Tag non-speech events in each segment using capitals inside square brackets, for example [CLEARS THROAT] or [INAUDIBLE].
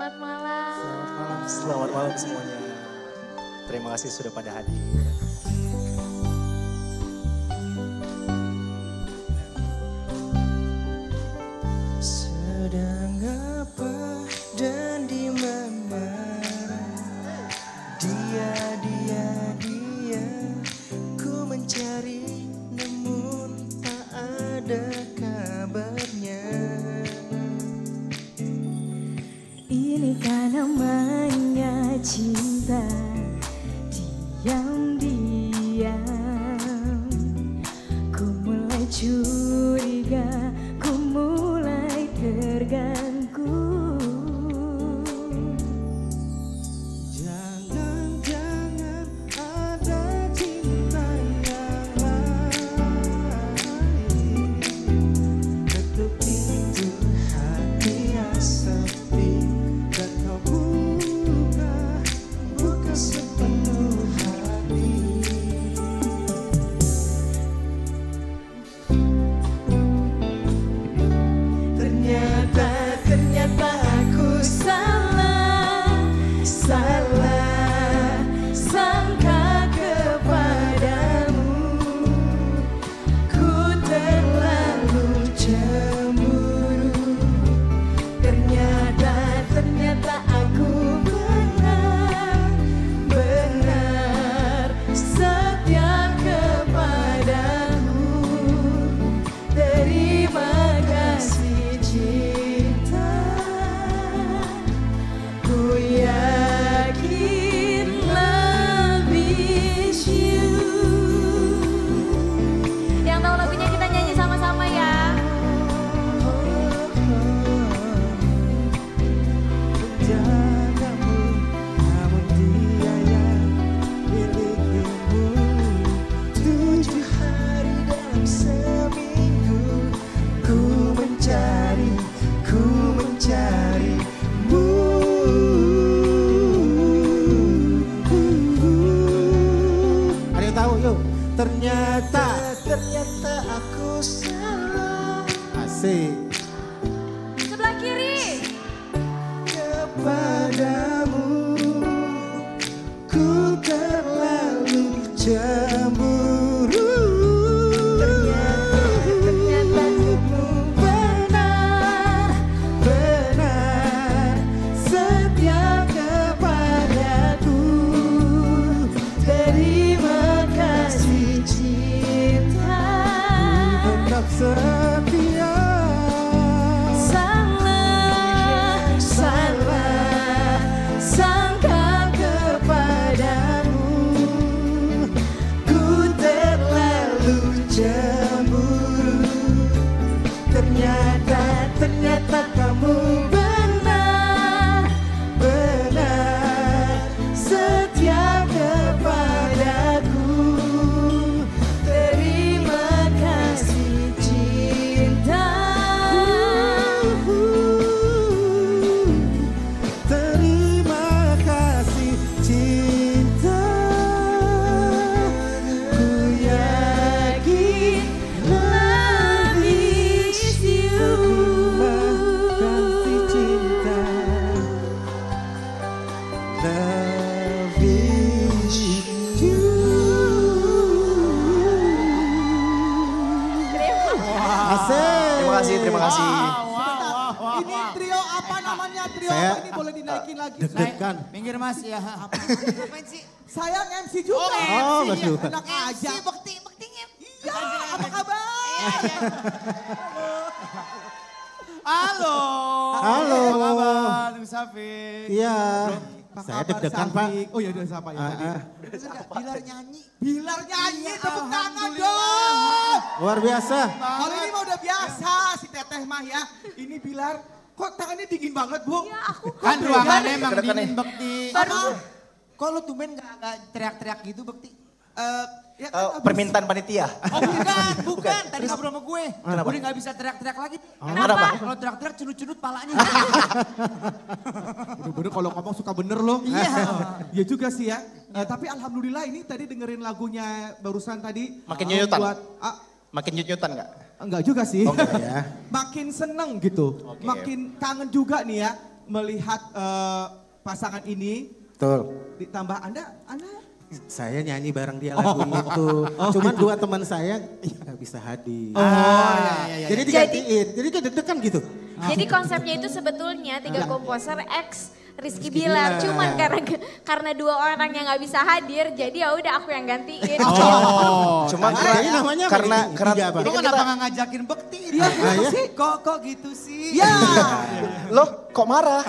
Selamat malam. Selamat malam, semuanya. Terima kasih sudah pada hadir. Yeah. Iya, udah siapa ya Ah, tadi? ah. Bilar nyanyi. Bilar nyanyi, Iya, tepuk tangan Alhamdulillah. dong. Luar biasa Kalau ini mah udah biasa si Teteh mah ya. Ini Bilar, kok tangannya dingin banget, Bu? Ya aku Kan ruangannya emang dingin. Bekti. Apa? Kok lu tumben gak, gak teriak-teriak gitu Bekti? Eh, ya kan abis- permintaan panitia. Oh [LAUGHS] bukan, bukan. Tadi ngobrol sama gue. Kenapa? Gue udah gak bisa teriak-teriak lagi. Kenapa? Kalau teriak-teriak cunut-cunut palanya. [LAUGHS] Bener-bener kalau ngomong suka bener loh. Iya. [LAUGHS] Iya juga sih ya. Eh, tapi alhamdulillah ini tadi dengerin lagunya barusan tadi. Makin eh, nyunyutan? Buat, ah, Makin nyut-nyutan nggak? enggak juga sih. Oh enggak ya. Makin seneng gitu. Oke. Makin kangen juga nih ya. melihat eh, pasangan ini Betul. ditambah Anda Anda Saya nyanyi bareng dia lagu itu. [LAUGHS] Cuman dua teman saya nggak bisa hadir. Oh, iya, iya, iya. Jadi digantiin. Jadi kayak deg-degan gitu. Jadi konsepnya itu sebetulnya tiga komposer X Rizky Rizky Bilar, Bilar. cuman karena karena dua orang yang nggak bisa hadir, jadi ya udah aku yang gantiin. Oh. [LAUGHS] Cuma karena namanya apa karena ini? karena Tiga apa? kan kenapa nggak ngajakin bekti? Iya, Ah, kenapa ya? sih? Kok kok gitu sih? Ya. [LAUGHS] loh kok marah?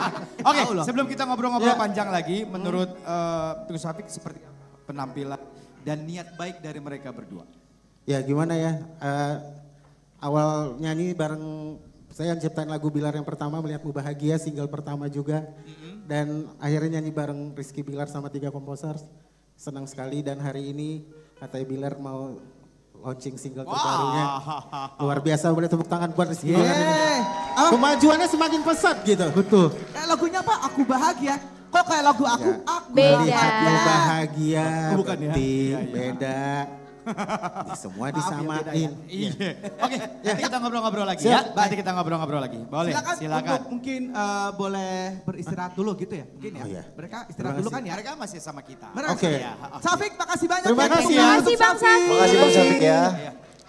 [LAUGHS] Oke, sebelum kita ngobrol-ngobrol Ya. panjang lagi, menurut eh, Tugus Safik seperti apa penampilan dan niat baik dari mereka berdua? Ya gimana ya. eh, awal nyanyi bareng saya yang ciptain lagu Bilar yang pertama melihatmu bahagia single pertama juga. Dan akhirnya nyanyi bareng Rizky Bilar sama tiga komposer. Senang sekali dan hari ini katanya Bilar mau launching single terbarunya. Luar biasa boleh tepuk tangan buat Rizky Bilar ini. Yeay. Ah, Kemajuannya semakin pesat gitu. betul. Eh, lagunya apa? Aku bahagia. Kok kayak lagu aku? Ya. Aku Beda. Melihatmu bahagia, Oh, bukan ya? penting, beda. Semua disamain. Iya. Oke, nanti kita ngobrol-ngobrol lagi Siap. ya. Nanti kita ngobrol-ngobrol lagi. Boleh, silakan, silakan. untuk mungkin eh, boleh beristirahat dulu gitu ya mungkin ya. Oh, iya. Mereka istirahat Terima dulu kasih. kan ya. Mereka masih sama kita. Oke. Iya. Safik, makasih banyak Terima ya. kasih Terima ya. Makasih Bang Safik. Makasih Bang Safik ya.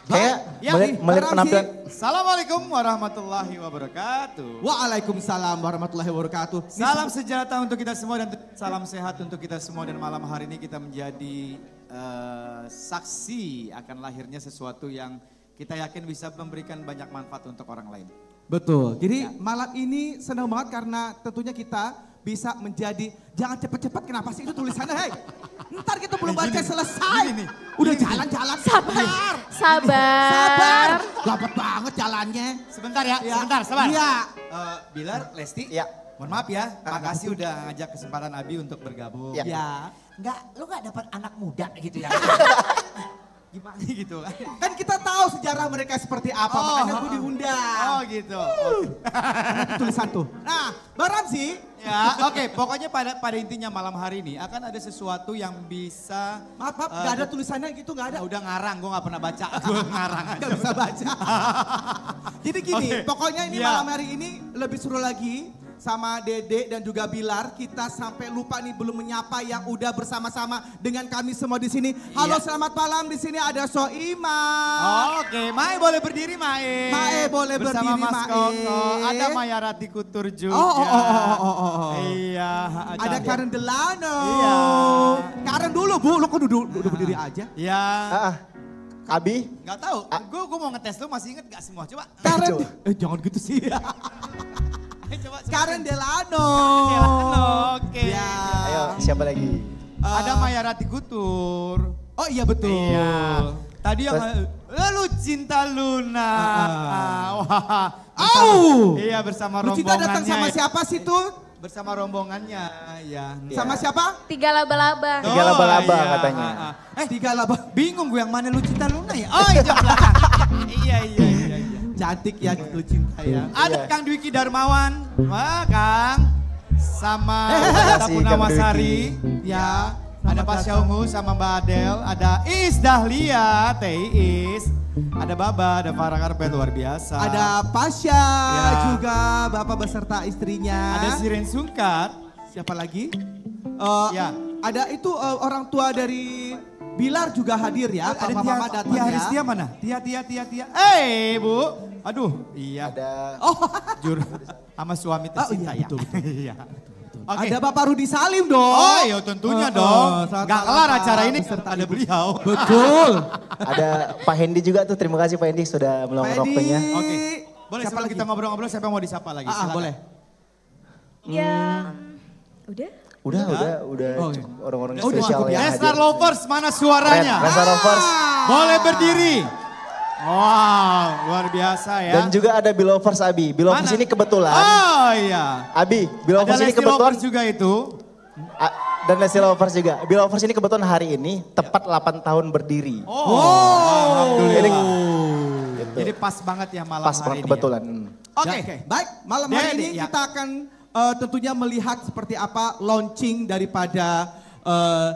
Kayak Ya, melihat, penampilan. Assalamualaikum warahmatullahi wabarakatuh. Waalaikumsalam warahmatullahi wabarakatuh. Salam sejahtera untuk kita semua dan salam sehat untuk kita semua dan malam hari ini kita menjadi eh, saksi akan lahirnya sesuatu yang kita yakin bisa memberikan banyak manfaat untuk orang lain. Betul. Jadi malam ini senang banget karena tentunya kita bisa menjadi jangan cepet-cepet kenapa sih itu tulisannya hei. Ntar kita belum baca selesai. Udah jalan-jalan sabar. Sabar. Sabar. Dapat banget jalannya. Sebentar ya, Ya. sebentar, sabar. Iya. Eh, Bilar, Lesti, Ya. mohon maaf ya, makasih udah ngajak kesempatan Abi untuk bergabung. Ya. Ya. Enggak, lu gak dapat anak muda gitu ya? [LAUGHS] Gimana gitu kan? Kan kita tahu sejarah mereka seperti apa, Oh. makanya gue diundang. Oh gitu. Itu tulisan tuh. Nah, Baram sih. Ya, oke. Pokoknya pada pada intinya malam hari ini akan ada sesuatu yang bisa. Maaf, maaf, eh, gak ada tulisannya gitu, gak ada. Nah, udah ngarang, gue gak pernah baca. Gue [LAUGHS] ngarang aja. Gak bisa baca. [LAUGHS] Jadi gini, Oke. pokoknya ini Iya. malam hari ini lebih seru lagi sama Dede dan juga Bilar. Kita sampai lupa nih belum menyapa yang udah bersama-sama dengan kami semua di sini. Halo, Iya. selamat malam. Di sini ada Soima. Oke, Mae boleh berdiri Mae. Mae boleh Bersama berdiri, Mas Mae. Koko. Ada Maya Rati Kutur juga. Oh, oh, oh, oh, oh, oh, oh. Iya. Ada Karen Delano. Iya. Karen dulu Bu, lu kok duduk, duduk berdiri aja. Ya. Ah, ah. Abi, Gak tahu, gue gue mau ngetes lu masih inget gak semua? Coba. Karen, eh jangan gitu sih. [LAUGHS] Ayo, coba. Karen Delano. Delano, oke. Ya. ayo siapa lagi? Ada Maya Rati Kutur. Oh iya betul. Iya. Tadi yang lalu cinta Luna. Ah. Wah. Au! Iya bersama Lu Cita rombongannya. datang sama siapa sih tuh? Bersama rombongangannya. Ya. Sama siapa? Tiga laba-laba. Tiga laba-laba katanya. Eh, Tiga laba. bingung gue yang mana lu cinta Luna ya? Oh iya belakang. [LAUGHS] iya iya iya. iya. Cantik ya lu cinta ya. Ada Iya. Kang Dwiki Darmawan. Wah Kang. Sama Terima Tata Purnamasari. Kang Ya. Ada datang. Ungu sama Mbak Adel. Ada Is Dahlia. Teh Is. Ada Baba, ada Farah Karpet luar biasa. Ada Pasya Ya. juga bapak beserta istrinya. Ada Siren Sungkat. siapa lagi? Eh, Ya. Ada itu eh, orang tua dari Bilar juga hadir ya. ada Papa Tia, mama datang Tia ya. Haristia mana? Tia, Tia, Tia, Tia. Eh, Bu. Aduh, iya. Ada Oh, [LAUGHS] Jur sama suami Oh, tercinta iya, ya. [LAUGHS] betul, Iya. Oke. ada Bapak Rudi Salim dong. Oh iya tentunya Oh, dong. oh, selamat Gak kelar acara ini Beserta ada beliau. Betul. [LAUGHS] ada Pak Hendi juga tuh. Terima kasih Pak Hendi sudah meluangkan waktunya. Oke. Boleh Siapa lagi? kita ngobrol-ngobrol siapa yang mau disapa lagi? Ah, ah, boleh. Ya, udah. Udah, udah, udah Oh, iya. cukup orang-orang Oh, udah spesial cukup yang ya. Lesnar. Lovers mana Red, suaranya? Lesnar Lovers. Boleh berdiri. Wow, luar biasa ya. Dan juga ada Belovers Abi. Belovers Mana? ini kebetulan. Oh iya. Abi, Belovers ini kebetulan. Lovers juga itu. A- dan Leslie Lovers juga. Belovers ini kebetulan hari ini tepat 8 tahun berdiri. Oh, alhamdulillah. Gitu. Jadi pas banget ya malam Pas hari banget ini. kebetulan. ya. Hmm. Oke. Ya, Baik, malam hari ini ya. kita akan eh, tentunya melihat seperti apa launching daripada eh,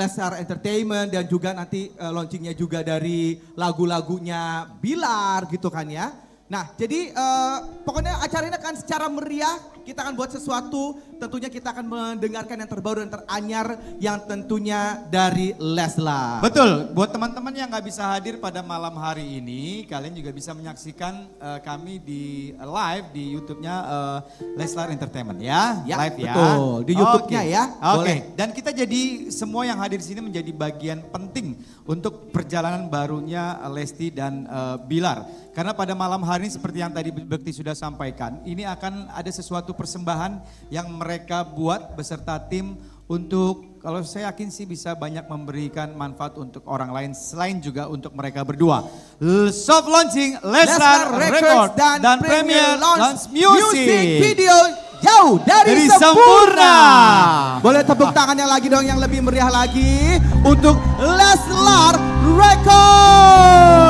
Lesar Entertainment dan juga nanti eh, launchingnya juga dari lagu-lagunya Bilar gitu kan ya. Nah, jadi eh, pokoknya acara ini akan secara meriah kita akan buat sesuatu. Tentunya kita akan mendengarkan yang terbaru dan teranyar yang tentunya dari Leslar. Betul, buat teman-teman yang nggak bisa hadir pada malam hari ini, kalian juga bisa menyaksikan eh, kami di eh, live di YouTube-nya eh, Leslar Entertainment ya, Ya, live ya. betul. Di YouTube-nya Oke. ya, Oke, boleh. dan kita jadi semua yang hadir di sini menjadi bagian penting untuk perjalanan barunya Lesti dan eh, Bilar. Karena pada malam hari ini seperti yang tadi Bekti sudah sampaikan, ini akan ada sesuatu persembahan yang mereka buat beserta tim untuk kalau saya yakin sih bisa banyak memberikan manfaat untuk orang lain selain juga untuk mereka berdua. Soft launching Leslar Records dan, Premier Launch Music. video jauh dari, Dari sempurna. sempurna. Boleh tepuk tangannya lagi dong yang lebih meriah lagi untuk Leslar Records.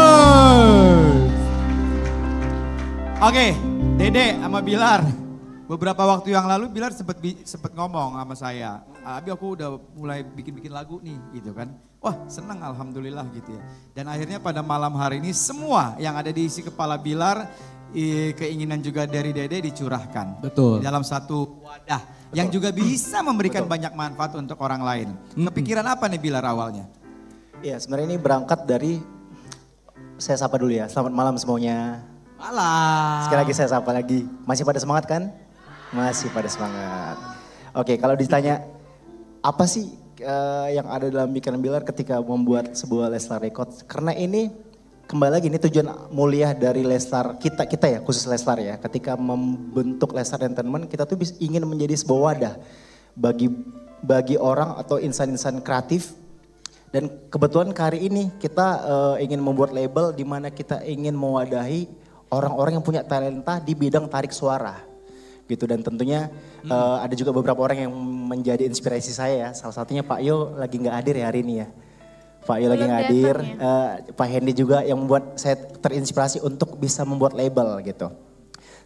Oke, Dede sama Bilar. Beberapa waktu yang lalu Bilar sempat sempat ngomong sama saya, Abi aku udah mulai bikin-bikin lagu nih gitu kan. Wah senang alhamdulillah gitu ya. Dan akhirnya pada malam hari ini semua yang ada di isi kepala Bilar, keinginan juga dari Dede dicurahkan. Betul. Dalam satu wadah yang juga bisa memberikan banyak manfaat untuk orang lain. Kepikiran apa nih Bilar awalnya? Iya sebenarnya ini berangkat dari, saya sapa dulu ya, selamat malam semuanya. Malah. Sekali lagi saya sapa lagi, masih pada semangat kan? Masih pada semangat. Oke kalau ditanya, apa sih eh, yang ada dalam pikiran Bilar ketika membuat sebuah Leslar Records? Karena ini kembali lagi ini tujuan mulia dari Leslar kita kita ya khusus Leslar ya. Ketika membentuk Leslar Entertainment kita tuh ingin menjadi sebuah wadah bagi bagi orang atau insan-insan kreatif dan kebetulan hari ini kita eh, ingin membuat label di mana kita ingin mewadahi orang-orang yang punya talenta di bidang tarik suara. Gitu dan tentunya eh, ada juga beberapa orang yang menjadi inspirasi saya ya. Salah satunya Pak Yo lagi nggak hadir ya hari ini ya. Pak Yo lagi nggak hadir, eh, Pak Hendy juga yang membuat saya terinspirasi untuk bisa membuat label gitu.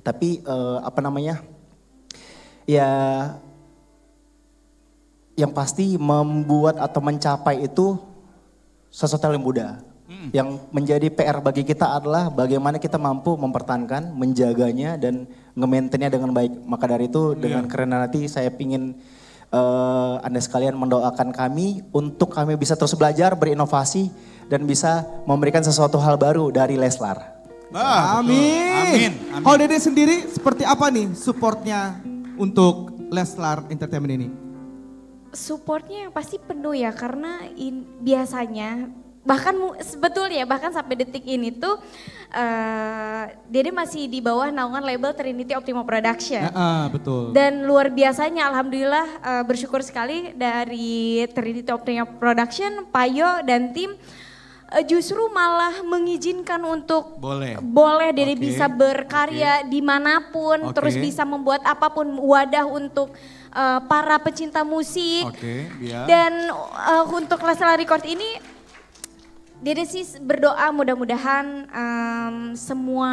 Tapi eh, apa namanya? Ya yang pasti membuat atau mencapai itu sesuatu yang mudah. Yang menjadi PR bagi kita adalah bagaimana kita mampu mempertahankan, menjaganya dan nge-maintainnya dengan baik. Maka dari itu dengan kerenan hati saya ingin eh, Anda sekalian mendoakan kami untuk kami bisa terus belajar, berinovasi dan bisa memberikan sesuatu hal baru dari Leslar. Betul. Amin. Amin. Amin. Kalau Dede sendiri seperti apa nih supportnya untuk Leslar Entertainment ini? Supportnya yang pasti penuh ya karena in- biasanya bahkan sebetulnya bahkan sampai detik ini tuh eh Dede masih di bawah naungan label Trinity Optima Production. Ah, betul. Dan luar biasanya alhamdulillah eh, bersyukur sekali dari Trinity Optima Production, Payo dan tim eh, justru malah mengizinkan untuk Boleh. boleh Dede Oke, bisa berkarya di mana pun, Oke. terus bisa membuat apa pun wadah untuk eh, para pecinta musik. Oke, dia. Dan eh, untuk Leslar Record ini Dede sih berdoa mudah-mudahan em, semua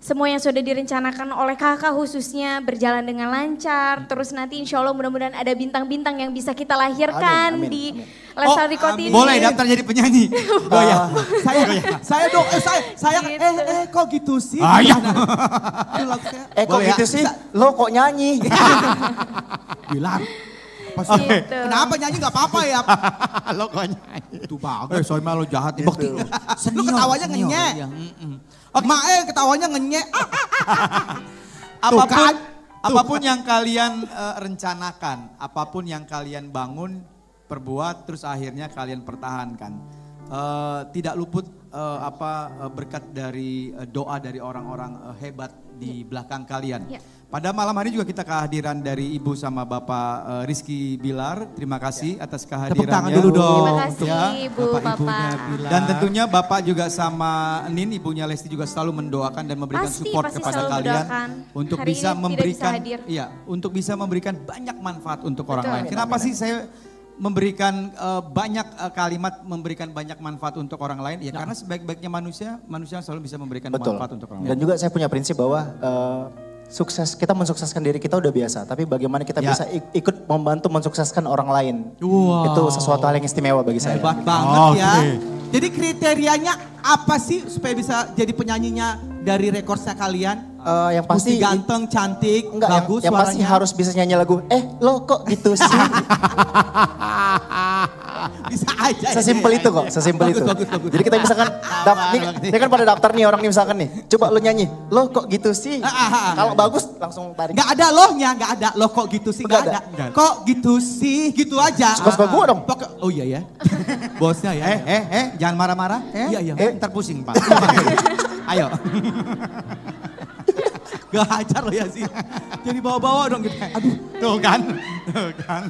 semua yang sudah direncanakan oleh kakak khususnya berjalan dengan lancar. Terus nanti insya Allah mudah-mudahan ada bintang-bintang yang bisa kita lahirkan Amin, amin, di amin. Leslar Record ini. Boleh daftar jadi penyanyi. [LAUGHS] Goyang. saya saya dong eh saya saya Gitu. eh eh kok gitu sih? Ah, iya. Itu [LAUGHS] lagu saya. Eh kok Boleh ya? gitu sih? Lo kok nyanyi? [LAUGHS] Bilang. Pas gitu. Gitu. Kenapa nyanyi nggak apa-apa ya? [LAUGHS] Lo kok nyanyi. Itu bagus. Eh, mah lo jahat nih. Bukti. Lu ketawanya ngenyek. Iya, mm-mm. Mak eh ketawanya ngenyek. [LAUGHS] apa pun kan? apa pun yang kalian eh, rencanakan, apa pun yang kalian bangun, perbuat, terus akhirnya kalian pertahankan. Eh, tidak luput eh, apa eh, berkat dari eh, doa dari orang-orang eh, hebat di belakang kalian. Ya. Pada malam hari juga kita kehadiran dari Ibu sama Bapak eh, Rizky Bilar. Terima kasih atas kehadirannya. Tepuk tangan dulu dong. Terima kasih Ya, Ibu, Bapak Bapak. Bilar. Dan tentunya Bapak juga sama Nin, ibunya Lesti juga selalu mendoakan dan memberikan Pasti, support pasti kepada kalian mendoakan. untuk Hari bisa bisa memberikan hadir. iya, untuk bisa memberikan banyak manfaat untuk orang Betul. lain. Kenapa sih saya memberikan eh, banyak eh, kalimat memberikan banyak manfaat untuk orang lain? Ya karena sebaik-baiknya manusia, manusia selalu bisa memberikan Betul. manfaat untuk orang Dan lain. juga saya punya prinsip bahwa eh, sukses kita mensukseskan diri kita udah biasa, tapi bagaimana kita Ya. bisa ik- ikut membantu mensukseskan orang lain. Wow. Itu sesuatu hal yang istimewa bagi saya. Hebat banget Oke. ya. Jadi kriterianya apa sih supaya bisa jadi penyanyinya dari rekordsnya kalian? Eh, yang pasti Mesti ganteng, cantik, enggak yang, bagus yang pasti suaranya. harus bisa nyanyi lagu. Eh, lo kok gitu [LAUGHS] sih? Bisa aja. Sesimpel itu kok, sesimpel itu. bagus, bagus. Jadi kita misalkan, [LAUGHS] dap, nih, ini kan pada daftar nih orang nih misalkan nih. Coba lo nyanyi, lo kok gitu sih? Ah, ah, ah. Kalau bagus langsung tarik. Nggak ada lohnya, nggak ada. Loh kok gitu sih, nggak Nggak ada. Kok gitu sih, gitu aja. Suka-suka gua dong. Oh iya ya. [LAUGHS] Bosnya ya. Eh, eh, eh, jangan marah-marah. Eh, Iya, iya. Eh, ntar pusing pak. Ayo. Gak hajar lo ya sih. Jadi bawa-bawa dong gitu. Aduh, Tuh kan. Tuh kan.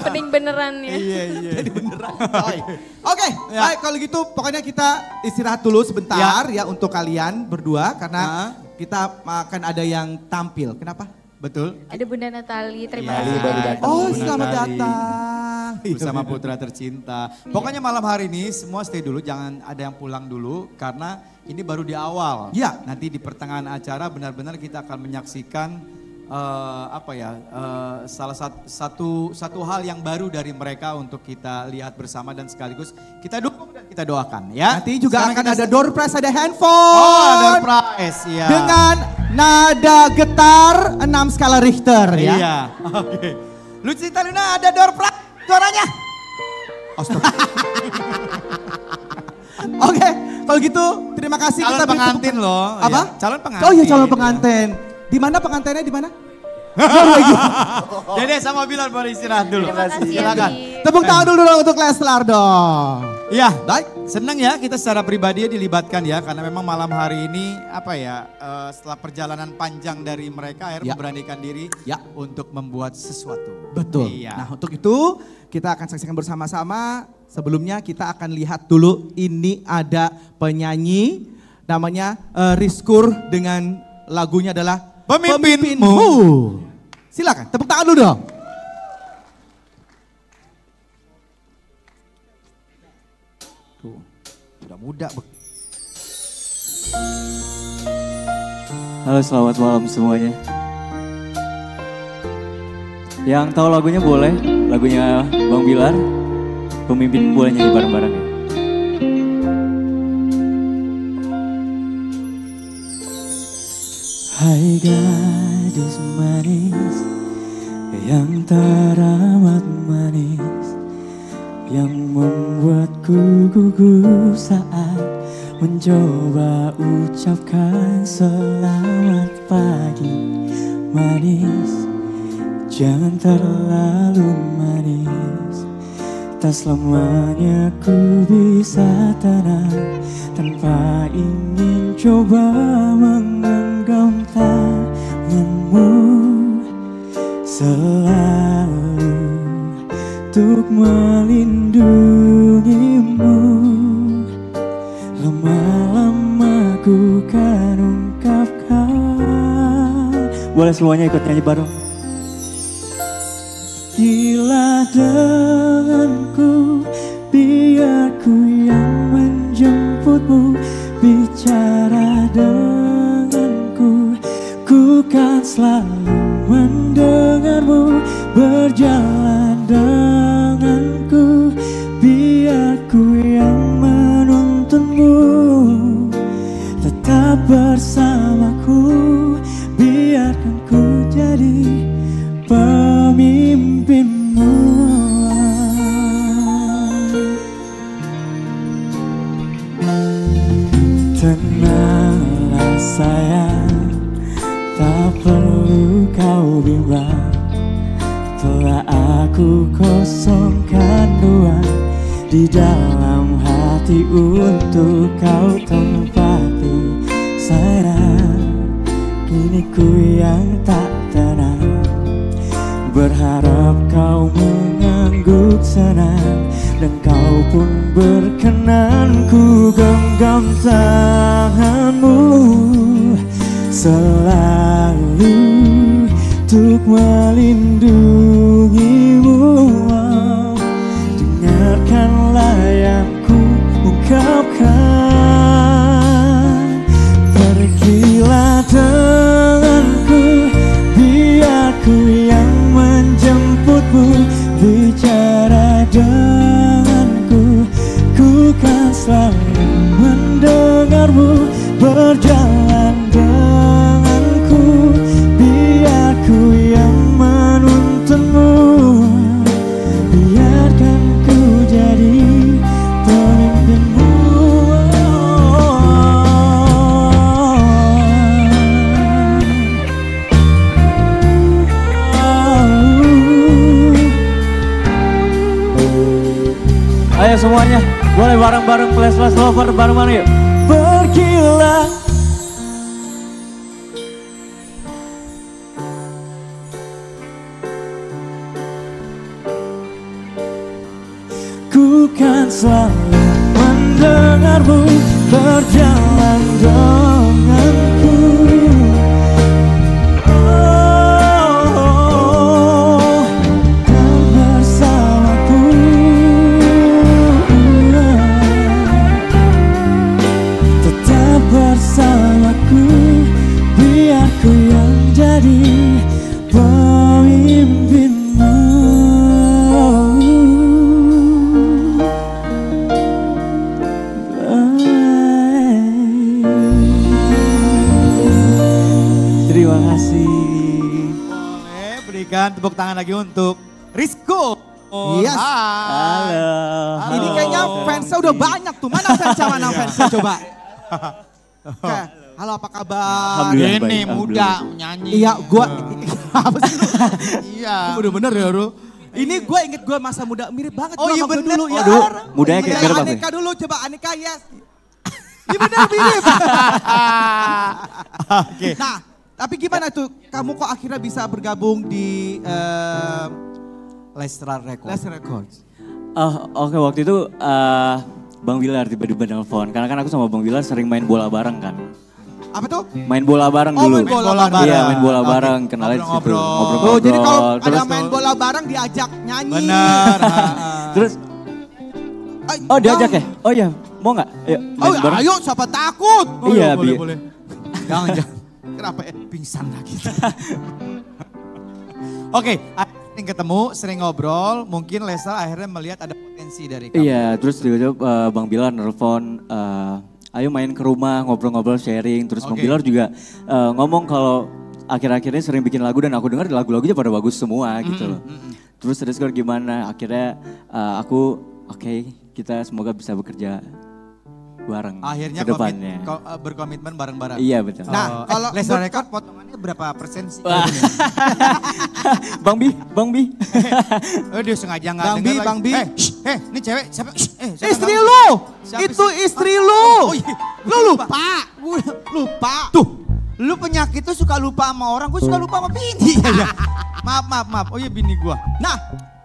Pening beneran ya. Iya, iya. jadi beneran. [LAUGHS] coy. Oke, baik kalau gitu pokoknya kita istirahat dulu sebentar ya, untuk kalian berdua karena kita akan ada yang tampil. Kenapa? Betul. Ada Bunda Natali, terima Iya. kasih. datang. Oh, selamat datang. Bersama putra tercinta. Pokoknya malam hari ini semua stay dulu, jangan ada yang pulang dulu karena ini baru di awal. Iya. Nanti di pertengahan acara benar-benar kita akan menyaksikan eh, apa ya eh, salah satu, satu satu hal yang baru dari mereka untuk kita lihat bersama dan sekaligus kita dukung dan kita doakan ya. Nanti juga Sekarang akan ada door prize, ada handphone. Oh, ada door prize ya. Dengan nada getar 6 skala Richter ya. Iya. Oke. Lucita Luna ada door prize suaranya. [LAUGHS] Oke, kalau gitu terima kasih Calon kita tepuk pengantin loh, Apa? ya. Calon pengantin, Oh iya calon ya. pengantin. Di mana pengantinnya di mana? Jadi sama Bilar baru istirahat dulu. Terima kasih ya, Silakan. Tepuk tangan dulu dong untuk Leslar dong. Iya, Baik. senang ya kita secara pribadi dilibatkan ya karena memang malam hari ini apa ya eh, setelah perjalanan panjang dari mereka akhirnya Ya. memberanikan diri Ya. untuk membuat sesuatu. Betul. Iya. Nah untuk itu kita akan saksikan bersama-sama. Sebelumnya kita akan lihat dulu ini ada penyanyi namanya eh, Rizkur dengan lagunya adalah Pemimpinmu. Silakan tepuk tangan dulu dong. Muda. Halo selamat malam semuanya. Yang tahu lagunya boleh, lagunya Bang Bilar. Pemimpin boleh nyanyi bareng-bareng ya. Hai gadis manis yang teramat manis yang membuatku gugup saat mencoba ucapkan selamat pagi. Manis jangan terlalu manis. Tak selamanya ku bisa tenang tanpa ingin coba menggenggam tanganmu selalu untuk melindungimu. Lama-lama ku kan ungkapkan. Boleh semuanya ikut nyanyi bareng? Gila denganku Biar ku yang menjemputmu. Bicara denganku Ku kan selalu mendengarmu Berjalan denganku Biar ku yang menuntunmu. Tetap bersamaku Biarkan ku jadi pemimpinmu. Tenanglah sayang Tak perlu kau bimbang Telah aku kosongkan ruang Di dalam hati untuk kau tempati Sayang Kini ku yang tak tenang. Berharap kau mengangguk senang Dan kau pun berkenan Ku genggam tanganmu. Selalu Untuk melindungimu. Dengarkanlah yang ku ungkapkan. Pergilah denganku Biar ku yang menjemputmu. Bicara denganku Ku kan selalu mendengarmu. Berjalan Flash Flash Lover bareng-bareng yuk. Iya, gua [LAUGHS] apa sih? Iya. Bener-bener ya, Ru. Ini gue inget gue masa muda mirip banget Oh, iya bener. dulu ya. Aduh, mudanya kayak Iya, mirip apa Aneka dulu coba Aneka yes. [LAUGHS] Iya bener mirip. [LAUGHS] Oke. Nah, tapi gimana tuh kamu kok akhirnya bisa bergabung di eh, Lestra Record. Les Records? Oh, oke waktu itu eh, Bang Bilar tiba-tiba nelfon. Karena kan aku sama Bang Bilar sering main bola bareng kan. Apa tuh? Main bola bareng Oh, dulu. main bola bareng. Iya, main bola bareng. Kenalnya di situ. Ngobrol-ngobrol. Ngobrol-ngobrol. Oh, jadi kalau ada Terus- main bola bareng diajak nyanyi. Benar. [LAUGHS] Terus, oh diajak ya? Oh iya, mau nggak? Ayo, Oh, bareng. ayo siapa takut? Iya, boleh, Bi. boleh. [LAUGHS] Jangan, jangan. Kenapa ya? Pingsan lagi. [LAUGHS] Oke, sering ketemu, sering ngobrol. Mungkin Lesa akhirnya melihat ada potensi dari kamu. Iya, terus tiba-tiba eh, Bang Bilar nelfon, eh, ayo main ke rumah ngobrol-ngobrol sharing. Terus Bang. Bilar juga eh, ngomong kalau akhir-akhirnya sering bikin lagu dan aku dengar lagu-lagunya pada bagus semua gitu loh. Terus Rizky gimana? Akhirnya eh, aku oke kita semoga bisa bekerja bareng Akhirnya ke depannya. komit- ko- eh, berkomitmen bareng-bareng. Iya betul. Nah, Oh, kalau eh, menurut- Record potongannya berapa persen sih? Wah. [LAUGHS] Bang Bi, Bang Bi. Oh dia sengaja nggak Bang Bi, lagi. Bang Bi. Eh, shh, eh, ini cewek siapa? Shh, eh, siapa Istri lu! Siapa Itu istri Ah, lu! Oh, iya. Lu lupa! Gue lupa! Tuh, lu penyakit tuh suka lupa sama orang, gue suka lupa sama bini. maaf, maaf, maaf. Oh iya bini gua. Nah,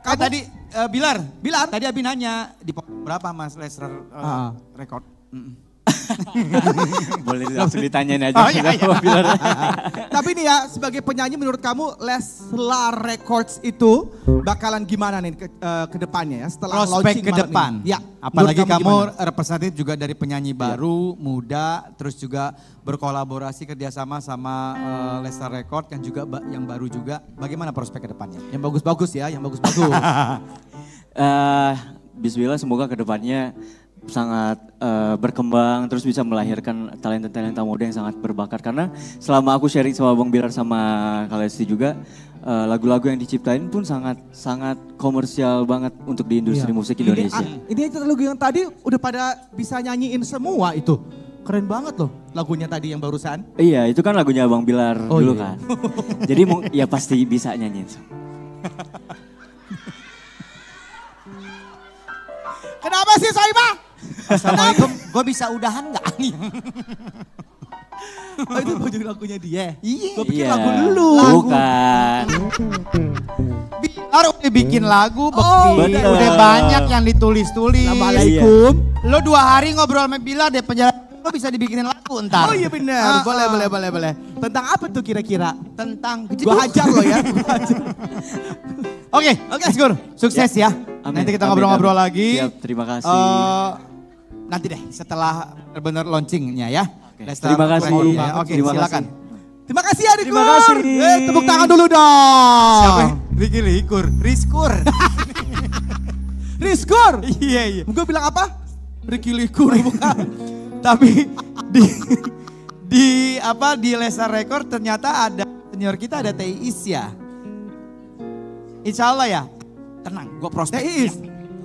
kamu tadi eh, Bilar, Bilar. Tadi Abi nanya di pokok berapa Mas Lester eh, Ah. record? [LAUGHS] Boleh langsung ditanyain aja. Oh, iya, iya. [LAUGHS] Tapi nih ya, sebagai penyanyi menurut kamu Leslar Records itu bakalan gimana nih ke, eh, ke depannya ya setelah Prospek launching ke depan. ini? Ya, Apalagi menurut kamu, gimana? representatif juga dari penyanyi baru, muda, terus juga berkolaborasi kerjasama sama eh, Lester Record yang juga yang baru juga. Bagaimana prospek ke depannya? yang bagus-bagus ya, yang bagus-bagus. [LAUGHS] Eh, Bismillah semoga ke depannya sangat eh, berkembang terus bisa melahirkan talenta-talenta muda yang sangat berbakat karena selama aku sharing sama Bang Bilar sama Kalesti juga eh, lagu-lagu yang diciptain pun sangat sangat komersial banget untuk di industri Iya. musik Indonesia. Ini, ini lagu yang tadi udah pada bisa nyanyiin semua itu. Keren banget loh lagunya tadi yang barusan. Iya, itu kan lagunya Bang Bilar Oh, dulu iya. kan. [LAUGHS] Jadi ya pasti bisa nyanyiin. Kenapa sih Soimah? Assalamualaikum, gue bisa udahan nggak? Oh itu baju lagunya dia. Iya. Gue pikir Iya. lagu dulu. Bukan. Bilar udah bikin lagu, Oh, Bekti. betul. udah banyak yang ditulis-tulis. Assalamualaikum. Lo dua hari ngobrol sama Bilar deh penjara, lo bisa dibikinin lagu ntar. Oh iya benar. Ah, boleh, ah. boleh, boleh, boleh. Tentang apa tuh kira-kira? Tentang Gue hajar lo ya. [LAUGHS] Gua. Oke, oke, Skur. Sukses ya. Amin, Nanti kita ngobrol-ngobrol lagi. Siap, terima kasih. Eh, nanti deh setelah benar-benar launchingnya ya. Oke, Lester terima kasih. Ya. Oke, Terima silakan. kasih. Terima kasih ya Rikur. Terima kasih. Eh, tepuk tangan dulu dong. Siapa? Ricky Rikur. Riskur. [LAUGHS] Rizkur. iya, iya. Gue bilang apa? Ricky Likur bukan. [LAUGHS] Tapi di di apa di Lester Record ternyata ada senior kita ada Teh Isya. Insya Allah ya. Tenang, gue prospek. Teh Is.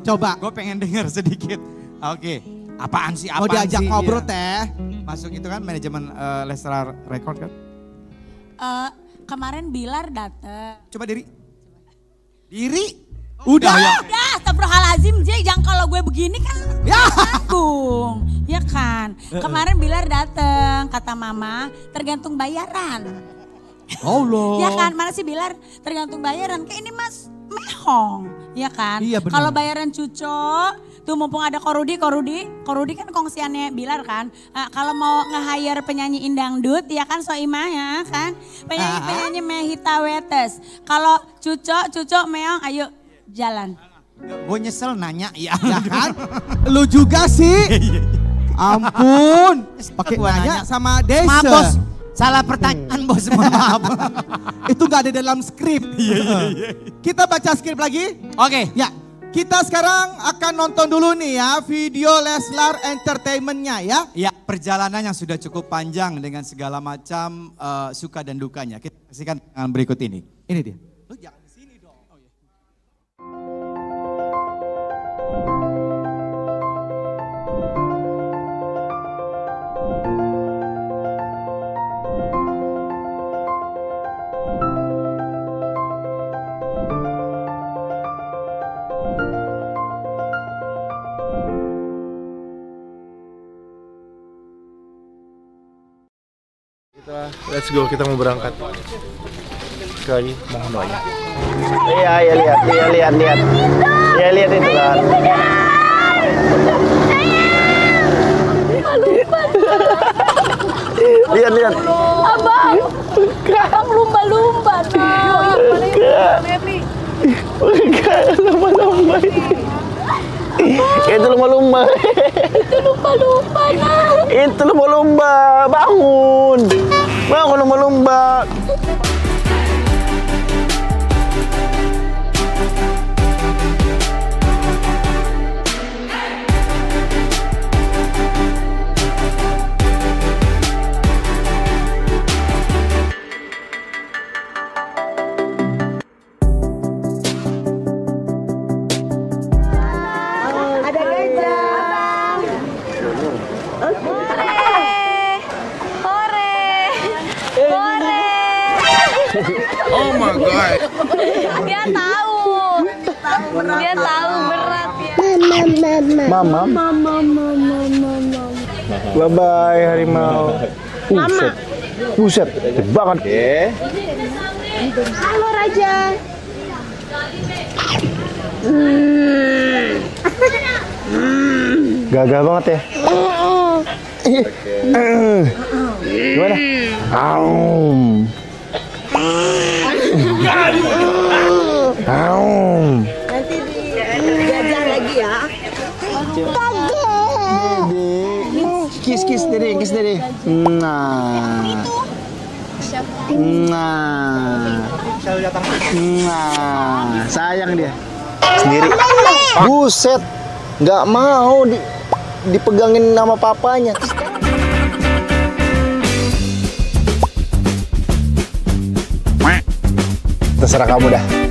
Coba. Gue pengen denger sedikit. Oke. Apaan sih? Mau Apaan diajak sih? ngobrol Iya. teh. Masuk itu kan manajemen eh, Lester Record kan. Eh, kemarin Bilar dateng. Coba diri. Diri. Udah. ya. Udah, Astagfirullahaladzim, Jay, jangan kalau gue begini kan Ya. tanggung. Ya kan? Kemarin Bilar dateng, kata mama, tergantung bayaran. Allah. Ya kan, mana sih Bilar? Tergantung bayaran. Kayak ini mas mehong, ya kan? Iya. Kalau bayaran cuco, tuh mumpung ada Korudi, Korudi, Korudi kan kongsiannya Bilar kan. Ah, kalau mau nge-hire penyanyi indangdut, ya kan Soimah ya kan? Penyanyi Ah. penyanyi Mehita Wetes. Kalau cuco, cuco meong, ayo jalan. Gue nyesel nanya ya. Ya kan? Lu juga sih. [LAUGHS] Ampun. Pakai nanya nanya. sama Desa. Maaf bos, salah pertanyaan bos, mohon maaf. [LAUGHS] Itu gak ada dalam skrip. Kita baca skrip lagi. Oke, Ya, kita sekarang akan nonton dulu nih ya video Leslar Entertainment-nya ya. Ya, perjalanan yang sudah cukup panjang dengan segala macam eh, suka dan dukanya. Kita saksikan tayangan berikut ini. Ini dia. Lu jangan Let's go, kita mau berangkat. Sekali mohon doanya. Iya, iya lihat, iya lihat, lihat. Iya lihat itu kan. lihat, lihat. Abang, abang lumba-lumba nah. Enggak. Enggak, lumba-lumba. Itu lumba-lumba. Itu lumba-lumba. Itu lumba-lumba. Bangun. Bangun lumba-lumba. Oh my god. Dia tahu. Dia tahu berat ya. Mama. Bye bye harimau. Mama. Buset, banget. Halo Raja. Gagah banget ya. Gimana? Aum. Nanti dijajar lagi ya. Kiss kiss diri, kiss diri. Nah. Nah. Nah, sayang dia. Sendiri. Buset. Nggak mau di, dipegangin nama papanya. Terserah kamu dah.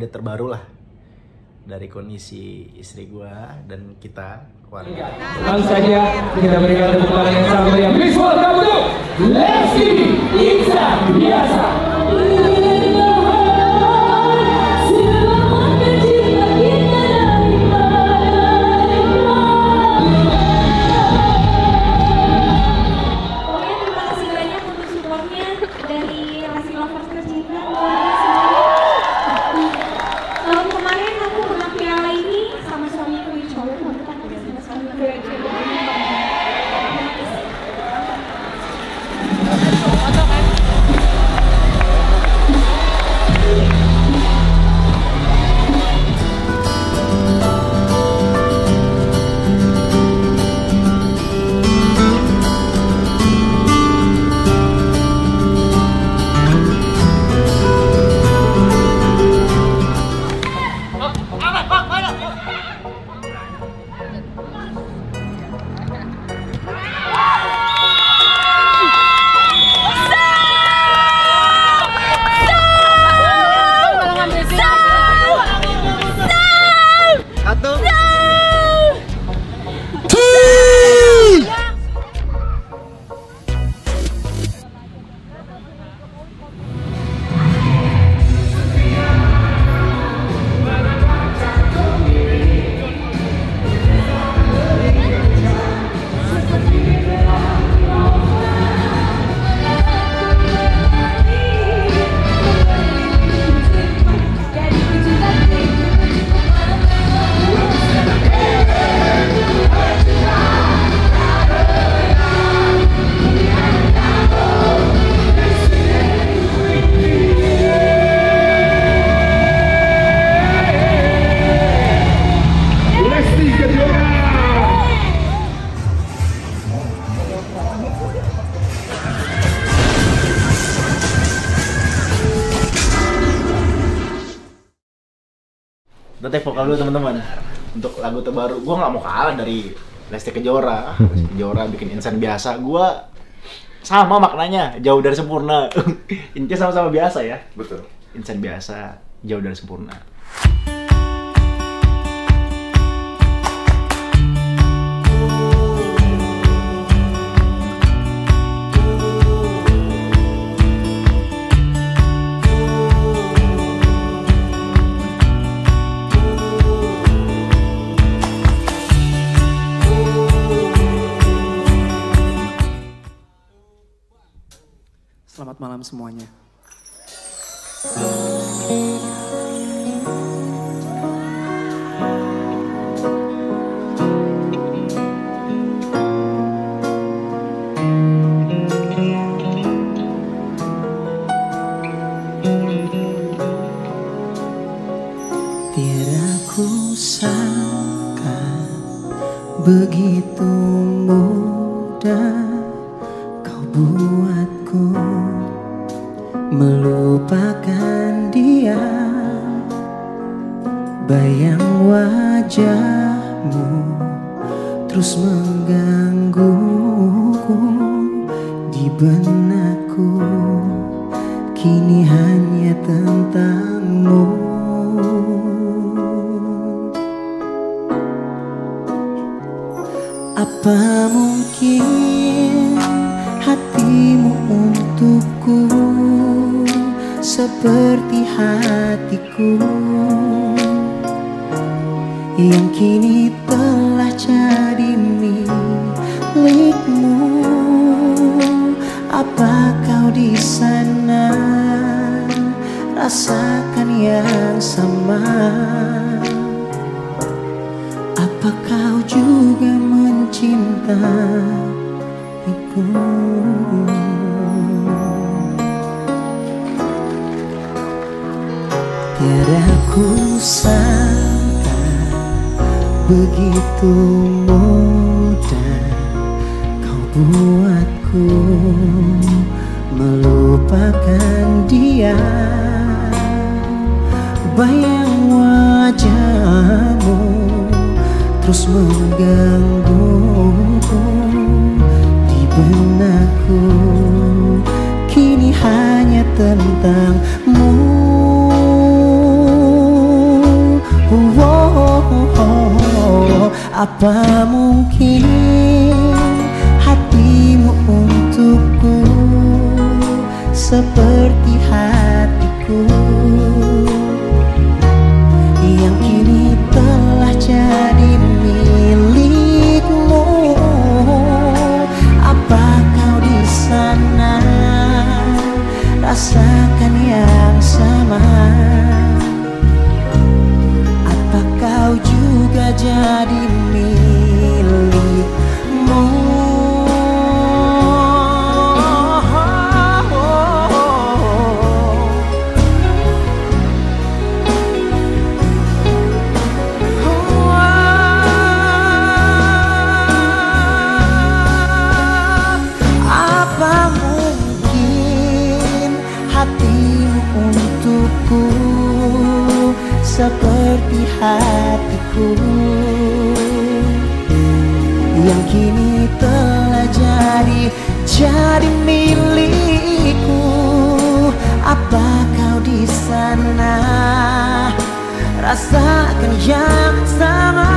Update terbaru lah dari kondisi istri gua dan kita keluarga. Langsung saja kita berikan tepuk tangan yang sangat meriah. Please welcome to Lesti Iksan Biasa. Take vokal dulu teman-teman. Untuk lagu terbaru, gue nggak mau kalah dari Lesti Kejora. Lesti Kejora bikin insan biasa. Gue sama maknanya, jauh dari sempurna. [LAUGHS] Intinya sama-sama biasa ya. Betul. Insan biasa, jauh dari sempurna. Selamat malam semuanya. Tiada ku sangka begitu seperti hatiku yang kini telah jadi jadi milikku? Apa kau di sana rasakan yang sama?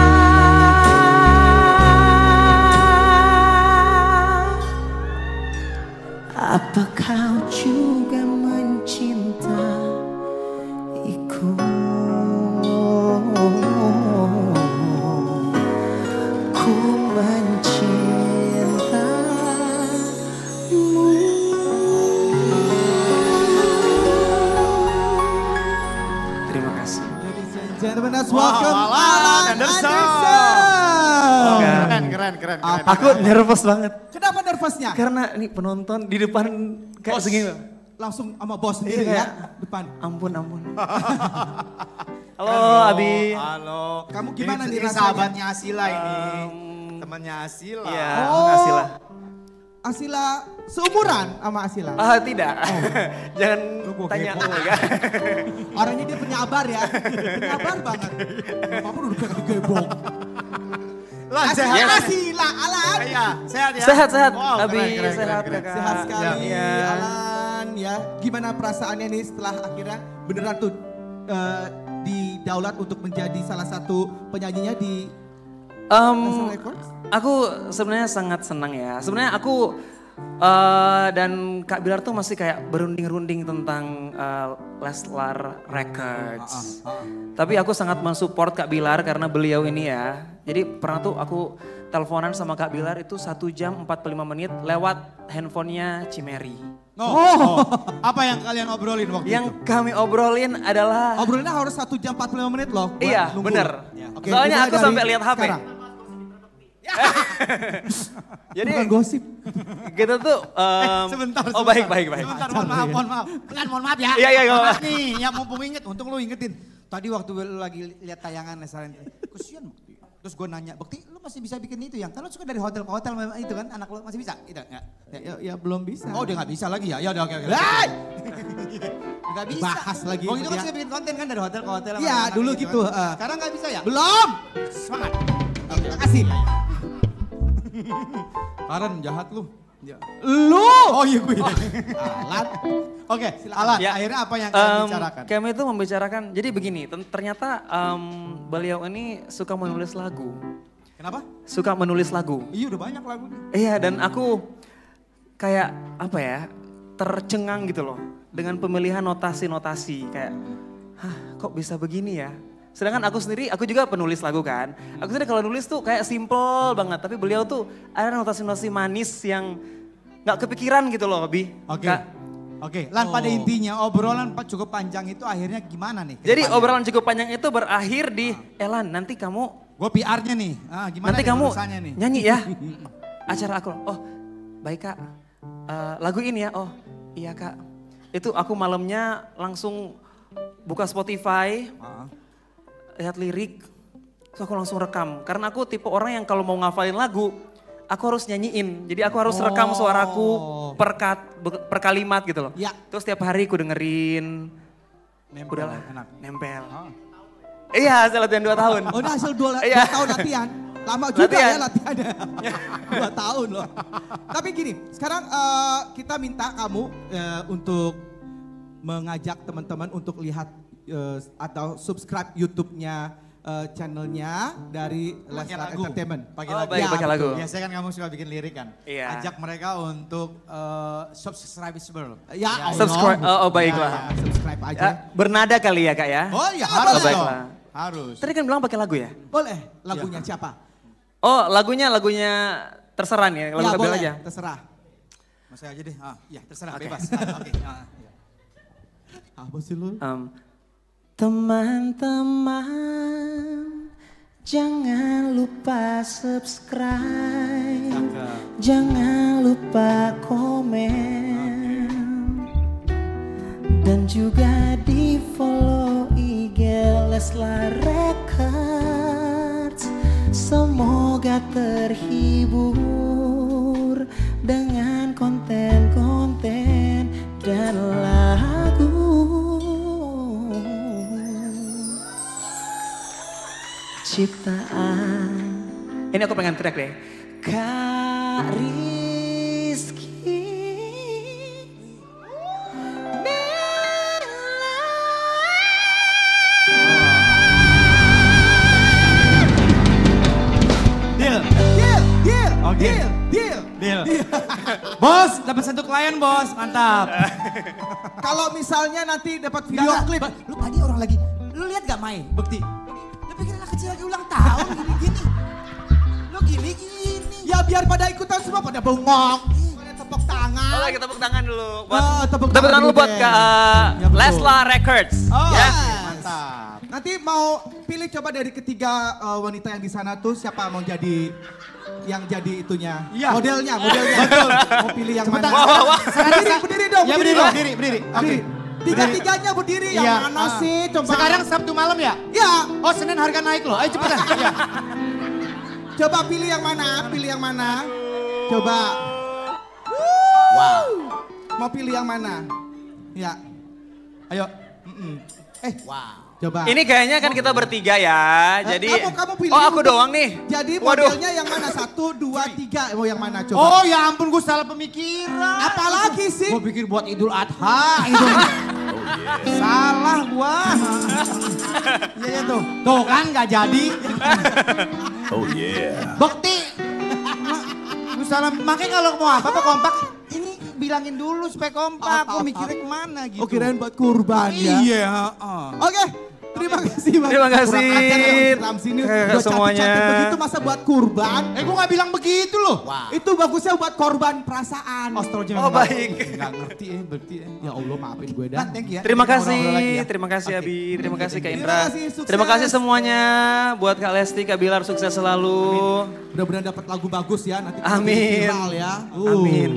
Apa Aku nervous banget. Kenapa nervousnya? Karena nih penonton di depan kayak Bos. segini. Langsung sama bos sendiri Iya, ya, kayak, depan. Ampun, ampun. [LAUGHS] Halo, Abi. Halo. Kamu gimana ini, nih ini rasanya? sahabatnya Asila ini. Temannya Asila. Iya, Oh. makasih lah. Asila seumuran sama Asila? Ah tidak, [LAUGHS] jangan tanya kepo aku ya. Orangnya dia penyabar ya, penyabar banget. Apa udah kayak gebok. Lan, Asila, sehat. Alan. Iya, sehat ya. Sehat, sehat. Wow, Abi, keren, keren, sehat, keren, keren. Kakak. Sehat sekali Ya. Alan ya. Gimana perasaannya nih setelah akhirnya beneran tuh eh, didaulat untuk menjadi salah satu penyanyinya di Records? aku sebenarnya sangat senang ya. Sebenarnya aku eh, dan Kak Bilar tuh masih kayak berunding-runding tentang eh, Leslar Records. Tapi aku sangat mensupport Kak Bilar karena beliau ini ya. Jadi pernah tuh aku teleponan sama Kak Bilar itu satu jam 45 menit lewat handphonenya Cimeri. Oh, oh. apa yang kalian obrolin waktu Yang itu? kami obrolin adalah Obrolannya harus satu jam 45 menit loh. Iya, nunggu. bener. Oke, Soalnya dimulai aku sampai lihat HP. sekarang. [LAUGHS] Jadi Bukan gosip. kita tuh [LAUGHS] em, Sebentar, Oh sebentar. baik baik baik. Sebentar, mohon maaf, mohon maaf. Kan mohon maaf ya. Iya, iya, maaf nih, yang mumpung inget, untung lu ingetin. Tadi waktu lu lagi lihat tayangan Lesaran, kesian Bekti. Terus gue nanya, Bekti lu masih bisa bikin itu yang? Kan lu suka dari hotel ke hotel memang itu kan, anak lu masih bisa? Itu enggak? Ya, ya, ya belum bisa. Oh dia nggak bisa lagi ya? Ya udah oke oke. Hai! Nggak bisa. Bahas lagi Oh itu kan suka bikin konten kan dari hotel ke hotel. Iya, dulu kan. gitu, eh. Sekarang nggak bisa ya? Belum. Semangat. Terima kasih. Karen jahat lu. Lu. Oh iya gue. [LAUGHS] Alat. Oke, Alat. Ya. Akhirnya apa yang kalian Em, bicarakan? Kami itu membicarakan, jadi begini, ternyata em, beliau ini suka menulis lagu. Kenapa? Suka menulis lagu. Iya udah banyak lagu nih. Iya dan aku kayak apa ya, tercengang gitu loh. Dengan pemilihan notasi-notasi kayak, hah kok bisa begini ya? Sedangkan aku sendiri, aku juga penulis lagu kan. Aku sendiri kalau nulis tuh kayak simple banget. Tapi beliau tuh ada notasi-notasi manis yang nggak kepikiran gitu loh, Bi. Oke. Kak, Oke, Lan pada Oh. intinya obrolan cukup panjang itu akhirnya gimana nih? Jadi depannya? obrolan cukup panjang itu berakhir di Elan nanti kamu Gue PR-nya nih. Ah, gimana nanti nih kamu nih? nyanyi ya [LAUGHS] acara aku. Oh baik kak, Eh, lagu ini ya. Oh iya kak. Itu aku malamnya langsung buka Spotify, Ah. Lihat lirik, terus aku langsung rekam. Karena aku tipe orang yang kalau mau ngafalin lagu, aku harus nyanyiin. Jadi aku harus rekam suaraku per, kat- per kalimat gitu loh. Ya. Terus tiap hari aku dengerin. Nempel, Udahlah, enak. nempel. Iya, hasil latihan 2 tahun. Oh ini hasil dua, Iya. dua tahun latihan. Lama juga Latihan. ya latihannya. [LAUGHS] dua tahun loh. Tapi gini, sekarang eh, kita minta kamu eh, untuk mengajak teman-teman untuk lihat eh, atau subscribe YouTube-nya eh, channelnya dari lagu. Entertainment. Pakai Oh, lagu. baik, pakai lagu. Biasanya kan kamu suka bikin lirik kan? Iya. Ajak mereka untuk uh, subscribe Ya, Allah. Subscribe, oh, oh baiklah. Ya, ya, subscribe aja. Ya, bernada kali ya kak ya? Oh iya Ah, harus boleh. dong. baiklah. Harus. Tadi kan bilang pakai lagu ya? Boleh lagunya siapa? Oh lagunya lagunya terserah nih, lagu ya boleh, aja. terserah. Mas aja deh. Ah, iya terserah Oke. bebas. Ah, Oke. ah, iya. Apa sih lu? Em, Teman-teman, jangan lupa subscribe, jangan lupa komen, dan juga di follow IG Leslar Records. Semoga terhibur dengan konten-konten dan lagu. Ciptaan. Ini aku pengen track deh. Kak Rizky. Deal. Deal, deal, Oke. deal, deal. Deal. [LAUGHS] bos, dapat satu klien bos, mantap. [LAUGHS] Kalau misalnya nanti dapat video klip. Lu tadi orang lagi, lu lihat gak Mai, Bekti? Tahun gini-gini. Lu gini-gini. Ya biar pada ikutan semua pada bengong. Pada tepuk tangan. Oke, tepuk tangan dulu. Buat, Oh, tepuk tepuk tangan dulu buat. Kak uh, Ya. Lesla Records. Oh, Ya. Mantap. Nanti mau pilih coba dari ketiga uh, wanita yang di sana tuh siapa mau jadi yang jadi itunya Iya. modelnya [LAUGHS] modelnya Betul. mau pilih yang Sebentar. mana Wah, wah, wah. berdiri berdiri dong Ya berdiri, dong. berdiri, berdiri. Oke. tiga tiganya berdiri yang Iya, mana ah. sih coba Sekarang Sabtu malam ya? ya Oh Senin harga naik loh, ayo cepetan. [LAUGHS] Iya. coba pilih yang mana pilih yang mana coba Mau pilih yang mana? Ya. Ayo. Mm-mm. Eh, wow. Coba. Ini kayaknya kan kita bertiga ya. Eh, Jadi kamu, kamu pilih Oh, aku untuk- doang nih. Jadi Waduh. modelnya yang mana? Satu, dua, tiga. Mau yang mana coba? Oh ya ampun gue salah pemikiran. Apalagi sih? Gue pikir buat Idul Adha itu. [LAUGHS] Salah gua. Iya ya tuh. Tuh kan nggak jadi. Oh yeah. Bekti. Lu salah. Makanya kalau mau apa-apa kompak. Ini bilangin dulu supaya kompak. Gue mikirnya ke mana gitu. Oh kirain buat kurban ya? Iya. heeh. Oke, terima kasih Bang. Terima kasih. Ya, Ram sini Eh, udah semuanya. cantik-cantik begitu masa buat kurban. Eh gue gak bilang begitu loh. Itu bagusnya buat korban perasaan. Astrologi Oh, baik. Gak ngerti ya, berarti ya. Ya Allah maafin gue dah. Nah, thank you ya. Terima kasih, ya. terima kasih Abi, terima kasih Kak Terima Indra. Terima kasih semuanya buat Kak Lesti, Kak Bilar sukses selalu. Mudah-mudahan dapat lagu bagus ya nanti Amin. viral ya. Uh. Amin.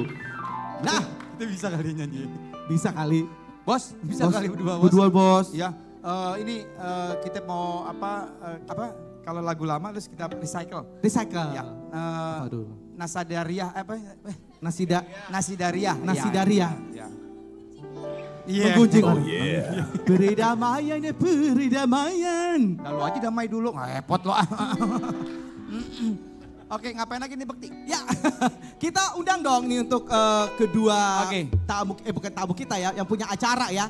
Nah, Itu bisa kali nyanyi. bisa kali. Bos, bisa Bos, kali berdua bos. berdua, bos. Ya, eh, ini eh, kita mau apa eh, apa kalau lagu lama terus kita recycle. Recycle. Ya. eh, Aduh. Nasadariah apa? Nasida Nasidariah. Nasidariah. Ya. Iya. Menggunjing. Oh yeah. [LAUGHS] Peridamaian ya. Lalu aja damai dulu, nggak repot loh. [LAUGHS] Oke, ngapain lagi nih Bekti? Ya, [LAUGHS] kita undang dong nih untuk eh, kedua Oke. tamu, eh bukan tamu kita ya, yang punya acara ya.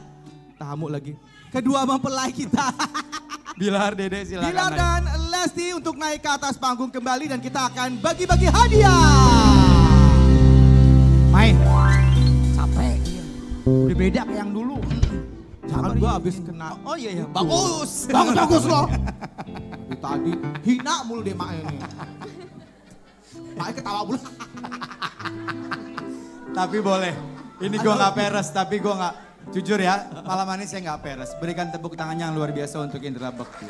Tamu lagi. Kedua mempelai kita. [LAUGHS] Bilar Dede silakan. Bilar naik. dan Lesti untuk naik ke atas panggung kembali dan kita akan bagi-bagi hadiah. main. Capek. Udah beda kayak yang dulu. Jangan gua habis kena. Oh iya iya, Bagus, [LAUGHS] bagus, bagus loh. Tadi hina mulu deh mak ini. Mak ketawa mulu. Tapi boleh. Ini gua nggak peres, tapi gua nggak jujur ya. Malam ini saya nggak peres. Berikan tepuk tangannya yang luar biasa untuk Indra Bekti.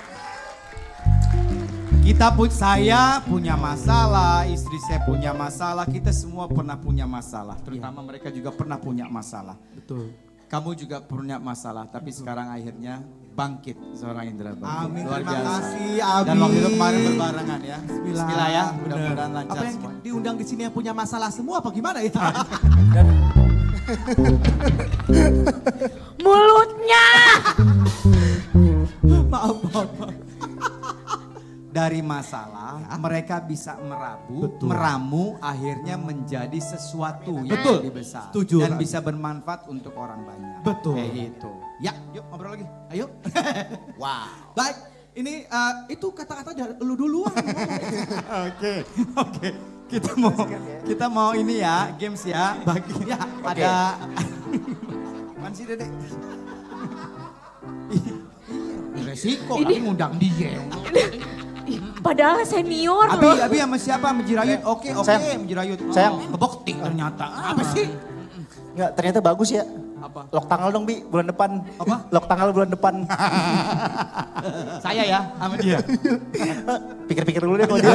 Kita pun saya punya masalah, istri saya punya masalah, kita semua pernah punya masalah. Terutama mereka juga pernah punya masalah. Betul. Kamu juga punya masalah, tapi sekarang akhirnya bangkit seorang Indra Bekti. Amin, Luar terima biasa. kasih Abi. Dan waktu itu kemarin berbarengan ya. Bismillah. Bismillah ya, mudah-mudahan lancar Apa yang semua. diundang di sini yang punya masalah semua apa gimana ya? [LAUGHS] Mulutnya. maaf, maaf, maaf. dari masalah mereka bisa merabu, Betul. meramu, akhirnya menjadi sesuatu yang Betul. lebih besar Setuju, dan bisa bermanfaat untuk orang banyak. Betul. Kayak gitu. Ya, yuk ngobrol lagi. Ayo. [LAUGHS] wow. Baik, ini eh, itu kata-kata dari lu duluan. [LAUGHS] Oke, oke. Kita mau kita mau ini ya, games ya. Bagi ya ada [LAUGHS] Apaan sih Dedek? Resiko Ini- ngundang dia. Padahal senior Abi, loh. Abi sama siapa? Sama Jirayut. Oke, oke, Sayang. sama Jirayut. Sayang. Ngebokti ternyata. Apa sih? Enggak, ternyata bagus ya. Apa? Lok tanggal dong Bi, bulan depan. Apa? Lok tanggal bulan depan. [LAUGHS] Saya ya, sama dia. [LAUGHS] Pikir-pikir dulu deh kalau dia.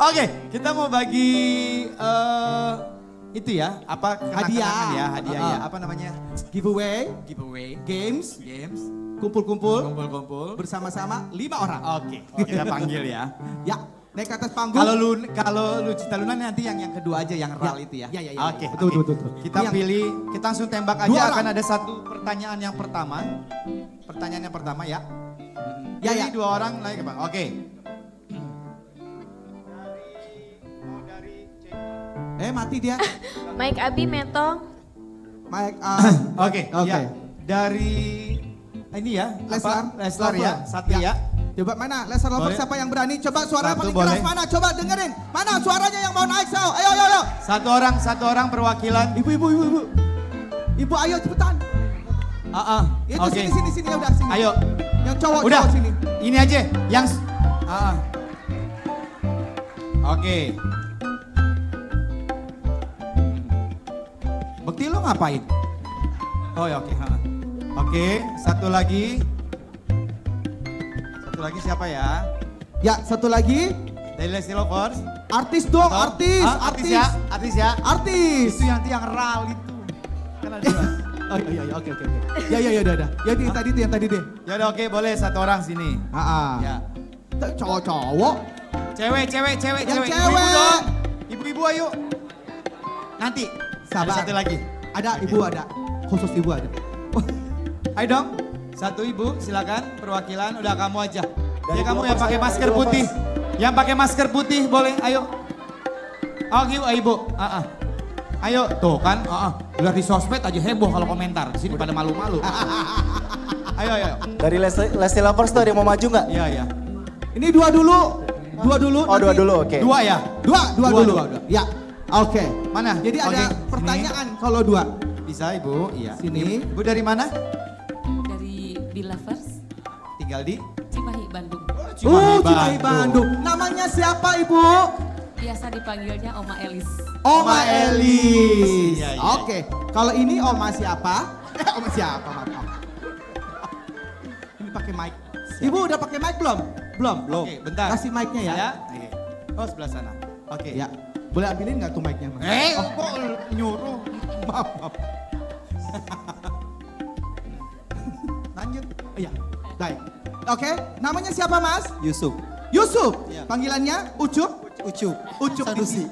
Oke, kita mau bagi eh itu ya, apa Hadiah. ya, hadiah ya. Uh-uh. Apa namanya? Giveaway, Giveaway, games, games, kumpul-kumpul kumpul-kumpul. bersama-sama lima orang. Oke, [LAUGHS] kita panggil ya. Ya, naik ke atas panggung. Kalau lu kalau lu cita luna nanti yang yang kedua aja yang ral itu ya. Ya, ya, ya, Oke. ya. Betul, oke. betul, betul. Kita Yang- pilih, kita langsung tembak aja orang. akan ada satu pertanyaan yang pertama. Pertanyaan yang pertama ya. Ya, Pilih ya. dua orang naik ke. Oke. Eh mati dia. [LAUGHS] Mike Abi Metong. Mike, ah, [COUGHS] Oke, Oke. ya. Dari ini ya, Leslar. apa? Leslar ya, satu ya. Coba mana Lesnar Lover Boleh. siapa yang berani? Coba suara Satu paling boleh. keras mana? Coba dengerin. Mana suaranya yang mau naik? So, ayo, ayo, ayo. Satu orang, satu orang perwakilan. Ibu, ibu, ibu, ibu. Ibu, ayo cepetan. Ah, ah. Itu Oke. sini, sini, sini, ya udah sini. Ayo. Yang cowok, Udah. cowok sini. Ini aja, yang ah, ah. Oke. Bekti lo ngapain? Oh ya oke. ha. Oke, satu lagi. Satu lagi siapa ya? Ya, satu lagi. Dari Lesti Lovers. Artis dong, Atau- artis, Ah, artis ya, artis ya. Artis. Itu yang yang ral itu. Kan ada dua. Oh iya, iya, iya, oke, oke, oke. Ya, ya, ya, udah, udah. Ya, di, tadi tuh yang tadi deh. Ya udah oke, boleh satu orang sini. Ah, ah. Ya. Cowok-cowok. Cewek, cewek, cewek, Yang cewek. cewek. Ibu-ibu dong. Ibu-ibu ayo. Nanti. Sabar. Ada satu lagi. Ada ibu ada. Khusus ibu ada. [LAUGHS] Ayo dong, satu ibu silakan perwakilan udah kamu aja. Ya kamu yang pakai masker putih. Yang pakai masker putih boleh, ayo. Oh ibu, ayo ibu. Ah, ah. Ayo, tuh kan, ah, ah. Lihat di sosmed aja heboh kalau komentar. Di sini pada malu-malu. [LAUGHS] ayo, ayo. Dari Lesti, Lesti Lovers tuh ada yang mau maju nggak? Iya, iya. Ini dua dulu. Dua dulu. Oh, dua dulu, oke. Dua ya? Dua, dua, Dua, dulu. dua, dua. Ya. Oke. Mana? Jadi ada Oke, pertanyaan kalau dua. Bisa ibu, iya. Sini. Ibu dari mana? Dari Belovers, Tinggal di? Cimahi, Bandung. Oh, Cimahi Bandung. Namanya siapa ibu? Biasa dipanggilnya Oma Elis. Oma Elis. Iya, iya. Oke. Kalau ini Oma siapa? [LAUGHS] Oma siapa? Maaf. maaf. Ini pakai mic. Ibu udah pakai mic belum? Belum. Belum. Oke, bentar. Kasih mic-nya ya. Ya. Oke. Oh, sebelah sana. Oke. Ya. Boleh ambilin nggak tuh mic-nya? Mas? Eh, Oh, kok nyuruh? maaf, maaf. Lanjut. Iya. Baik. Oke, namanya siapa Mas? Yusuf. Yusuf. Iya. Panggilannya Ucup? Ucup. Ucup Sanusi.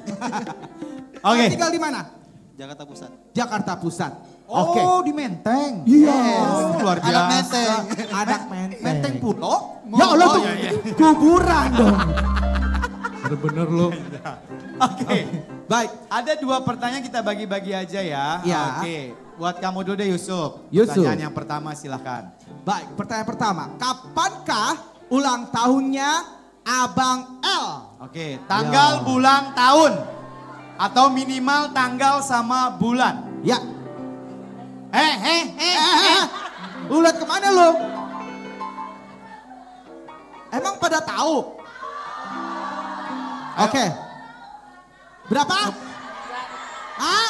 [LAUGHS] Oke. Tinggal di mana? Jakarta Pusat. Jakarta Pusat. Oh, di Menteng. Yes. Luar biasa. Anak Menteng. Anak menteng. Menteng Pulo? Ya Allah Oh, tuh iya, iya. kuburan dong. Bener-bener lo. [LAUGHS] Oke. Baik. Ada dua pertanyaan kita bagi-bagi aja ya. Ya. Oke. Buat kamu dulu deh Yusuf. Yusuf. Pertanyaan yang pertama silahkan. Baik, pertanyaan pertama. Kapankah ulang tahunnya Abang L? Oke, tanggal, Ya. bulan, tahun. Atau minimal tanggal sama bulan. Ya. Eh, eh, eh, eh. Lu lihat ke mana lu? Emang pada tahu? Oke. Berapa? Hah?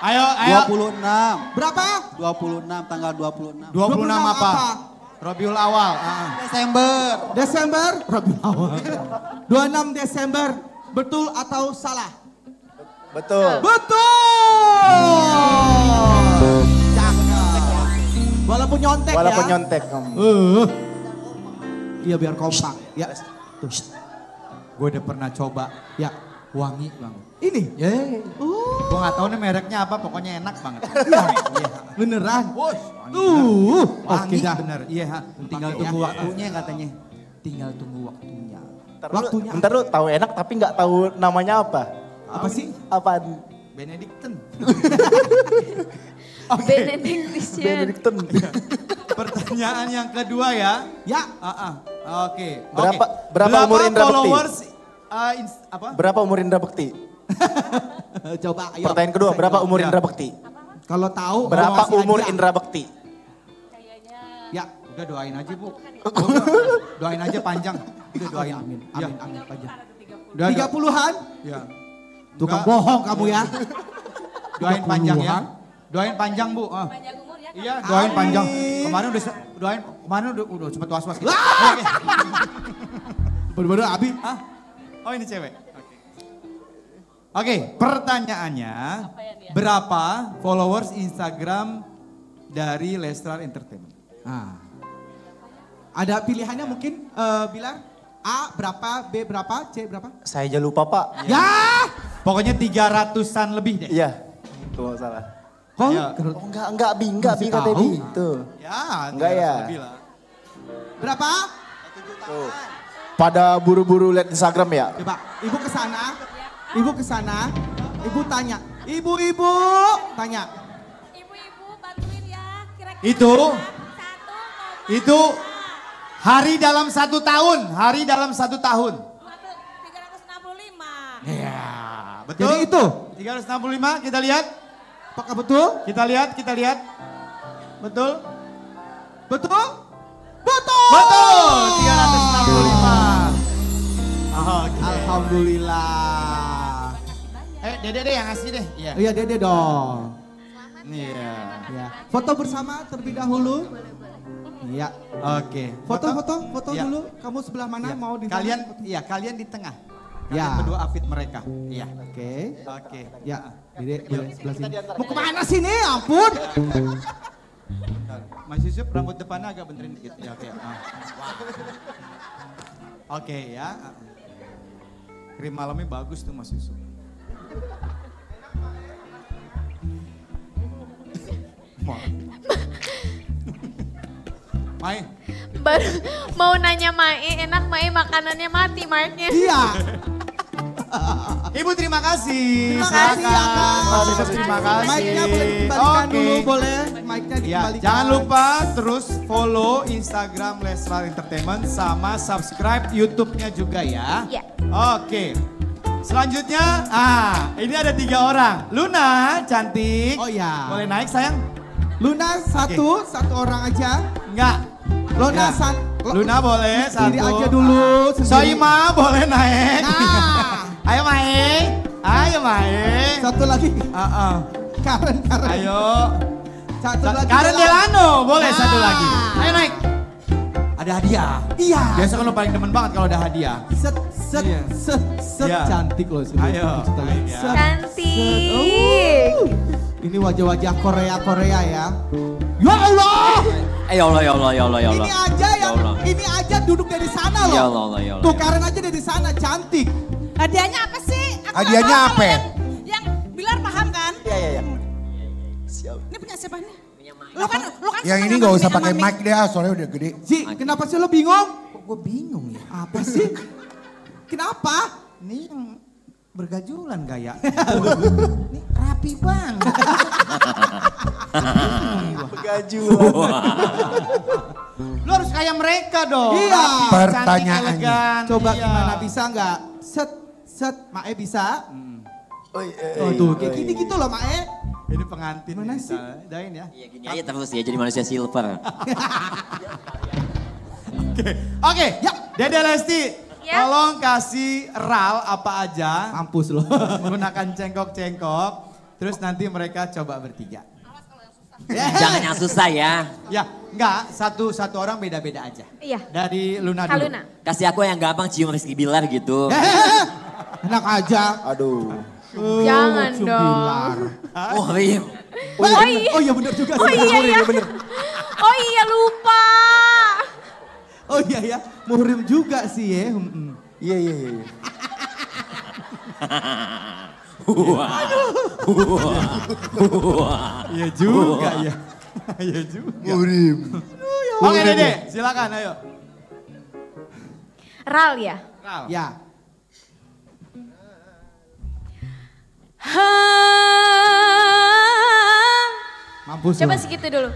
Ayo, ayo. 26. Berapa? 26 tanggal 26. 26 apa? apa? Robiul awal. Ah. Desember. Desember? Rabiul Awal. 26 Desember. Betul atau salah? Betul. Betul. Cakep. Walaupun nyontek Walaupun ya. nyontek. Om. Uh. Iya biar kompak. Ya. Tuh. Gue udah pernah coba. Ya. Wangi banget. Ini. Ya. Gue gak tahu nih mereknya apa, pokoknya enak banget. [LAUGHS] Iya. Beneran. Tuh. Wangi Oke dah. bener. Iya, ha. tinggal tunggu ya. waktunya katanya. Tinggal tunggu waktunya. Bentar lu, Waktunya. bentar lu tahu enak tapi nggak tahu namanya apa. Apa sih? Apaan? Benedicten. [LAUGHS] Benediction. Benedicten. [LAUGHS] Pertanyaan yang kedua ya. Ya. Ah, ah. Oke. Berapa- oke. berapa umur Indra Bekti? followers uh, ins- apa? Berapa umur Indra Bekti? [LAUGHS] Coba ayo. Pertanyaan kedua, berapa umur Ya. Indra Bekti? Kalau tahu Berapa umur aja. Indra Bekti? Ya. Udah doain aja bu. [LAUGHS] doain aja panjang. Udah doain. Amin. Ya. Amin. Amin. Panjang. Tiga puluhan? Ya. Tukang Enggak. bohong kamu ya. [LAUGHS] Doain panjang ya. 30-an. Doain panjang bu. Ah. Iya, doain panjang. Kemarin udah doain, kemarin udah udah sempet was-was. Gitu. Oke. Bener-bener Abi. Ah. Oh ini cewek. Oke. Oke, pertanyaannya berapa followers Instagram dari Lestar Entertainment? Ah. Ada pilihannya mungkin eh, Bilar? A berapa, B berapa, C berapa? Saya aja lupa pak. Ya. Pokoknya 300-an lebih deh. Iya. Kalau salah. Kok? Ya. Oh enggak, enggak Bi, enggak Bi tahu? Bi. Tuh. Ya, Enggak ya? 300 lebih lah. Berapa? Tuh. Pada buru-buru lihat Instagram ya. Coba, ibu ke sana. Ibu ke sana. Ibu tanya. Ibu-ibu tanya. Itu, itu hari dalam satu tahun, hari dalam satu tahun. 365. Iya, betul. Jadi itu. 365 kita lihat. Apakah betul? Kita lihat, kita lihat. Betul? Betul? Betul. Betul, 365. Oke. Alhamdulillah. Eh, Dede deh yang ngasih deh. Iya. Iya dede dong. Iya. Ya. Foto bersama terlebih dahulu. Iya. Oke. Foto, foto, foto Iya. dulu. Kamu sebelah mana Iya. mau di Kalian, iya kalian di tengah. Kalian Ya. berdua apit mereka. Iya. Oke. Oke. Ya, Dede boleh sebelah sini. Mau ke mana sih nih? Ampun. Mas Yusuf rambut depannya agak benerin dikit. Ya, oke. Ah. Oke ya. Krim malamnya bagus tuh Mas Yusuf. Mai. Baru mau nanya Mae, enak Mae makanannya mati mic-nya. Iya. Ibu terima kasih. Terima kasih, Silakan. Terima kasih. Mic-nya boleh dikembalikan Oke. dulu, boleh. Mic-nya Ya, dikembalikan. jangan lupa terus follow Instagram Leslar Entertainment sama subscribe YouTube-nya juga ya. Iya. Oke. Selanjutnya, ah ini ada tiga orang. Luna, cantik. Oh iya. Boleh naik sayang? Luna satu, satu orang aja. Enggak. Luna satu. Luna boleh satu. Sendiri aja dulu, sendiri. Soima boleh naik. Nah. Ayo Mae. Ayo Mae. Satu lagi. Uh-uh. Karen, Karen. Ayo. Satu Sa- lagi. Karen Delano, boleh satu lagi. Ayo naik. Ada hadiah. Iya. Biasa kan lo paling demen banget kalau ada hadiah. Set, set, Iya. set, set. Iya. Cantik loh. sebelum Ayo, ya. Set, Cantik. set. Oh. Ini wajah-wajah Korea-Korea ya. Ya Allah! Eh ya Allah, ya Allah, ya Allah, ya Allah. Ini aja yang, Ya Allah. ini aja duduk dari sana loh. Ya Allah, ya Allah. Tuh Karen aja dari sana, cantik. Hadiahnya apa sih? Aku Hadiahnya apa? Yang, yang Bilar paham kan? Iya, iya, iya. Ini punya siapa nih? Lu kan, lu kan Yang ini gak usah pakai mic. deh, ah, soalnya udah gede. Ji, kenapa sih lo bingung? Kok gue bingung ya? Apa sih? Kenapa? Ini yang bergajulan gaya. Ini rapi banget. Gajulan. Lo harus kayak mereka dong. Iya. Rapi, cantik, Pertanyaannya. elegan. Coba Iya. gimana bisa nggak? Set, set, Mae bisa? Oh, iya, Oh tuh, kayak gini gitu loh Mae. Ini pengantin. Mana sih? Dain ya. Iya gini aja terus ya jadi manusia silver. [LAUGHS] Oke, ya. Dede Lesti, Ya. tolong kasih ral apa aja. Mampus lo. [LAUGHS] Menggunakan cengkok-cengkok. Terus nanti mereka coba bertiga. [LAUGHS] Jangan yang susah ya. Ya, enggak. Satu satu orang beda-beda aja. Iya. Dari Luna dulu. Luna. Kasih aku yang gampang cium Rizky Bilar gitu. Enak aja. Aduh. Jangan cium dong. Oh Rim. Oh, iya, Oh, bener. iya. oh iya bener juga. Oh sih. iya ya. Oh iya lupa. Oh iya ya, muhrim juga sih ya. Mm-mm. Iya, iya, iya. iya. Iya juga ya. [LAUGHS] Iya juga. Murim. Oke Dede, silakan ayo. Ral ya. Ral. Ya. Mampus Coba segitu dulu.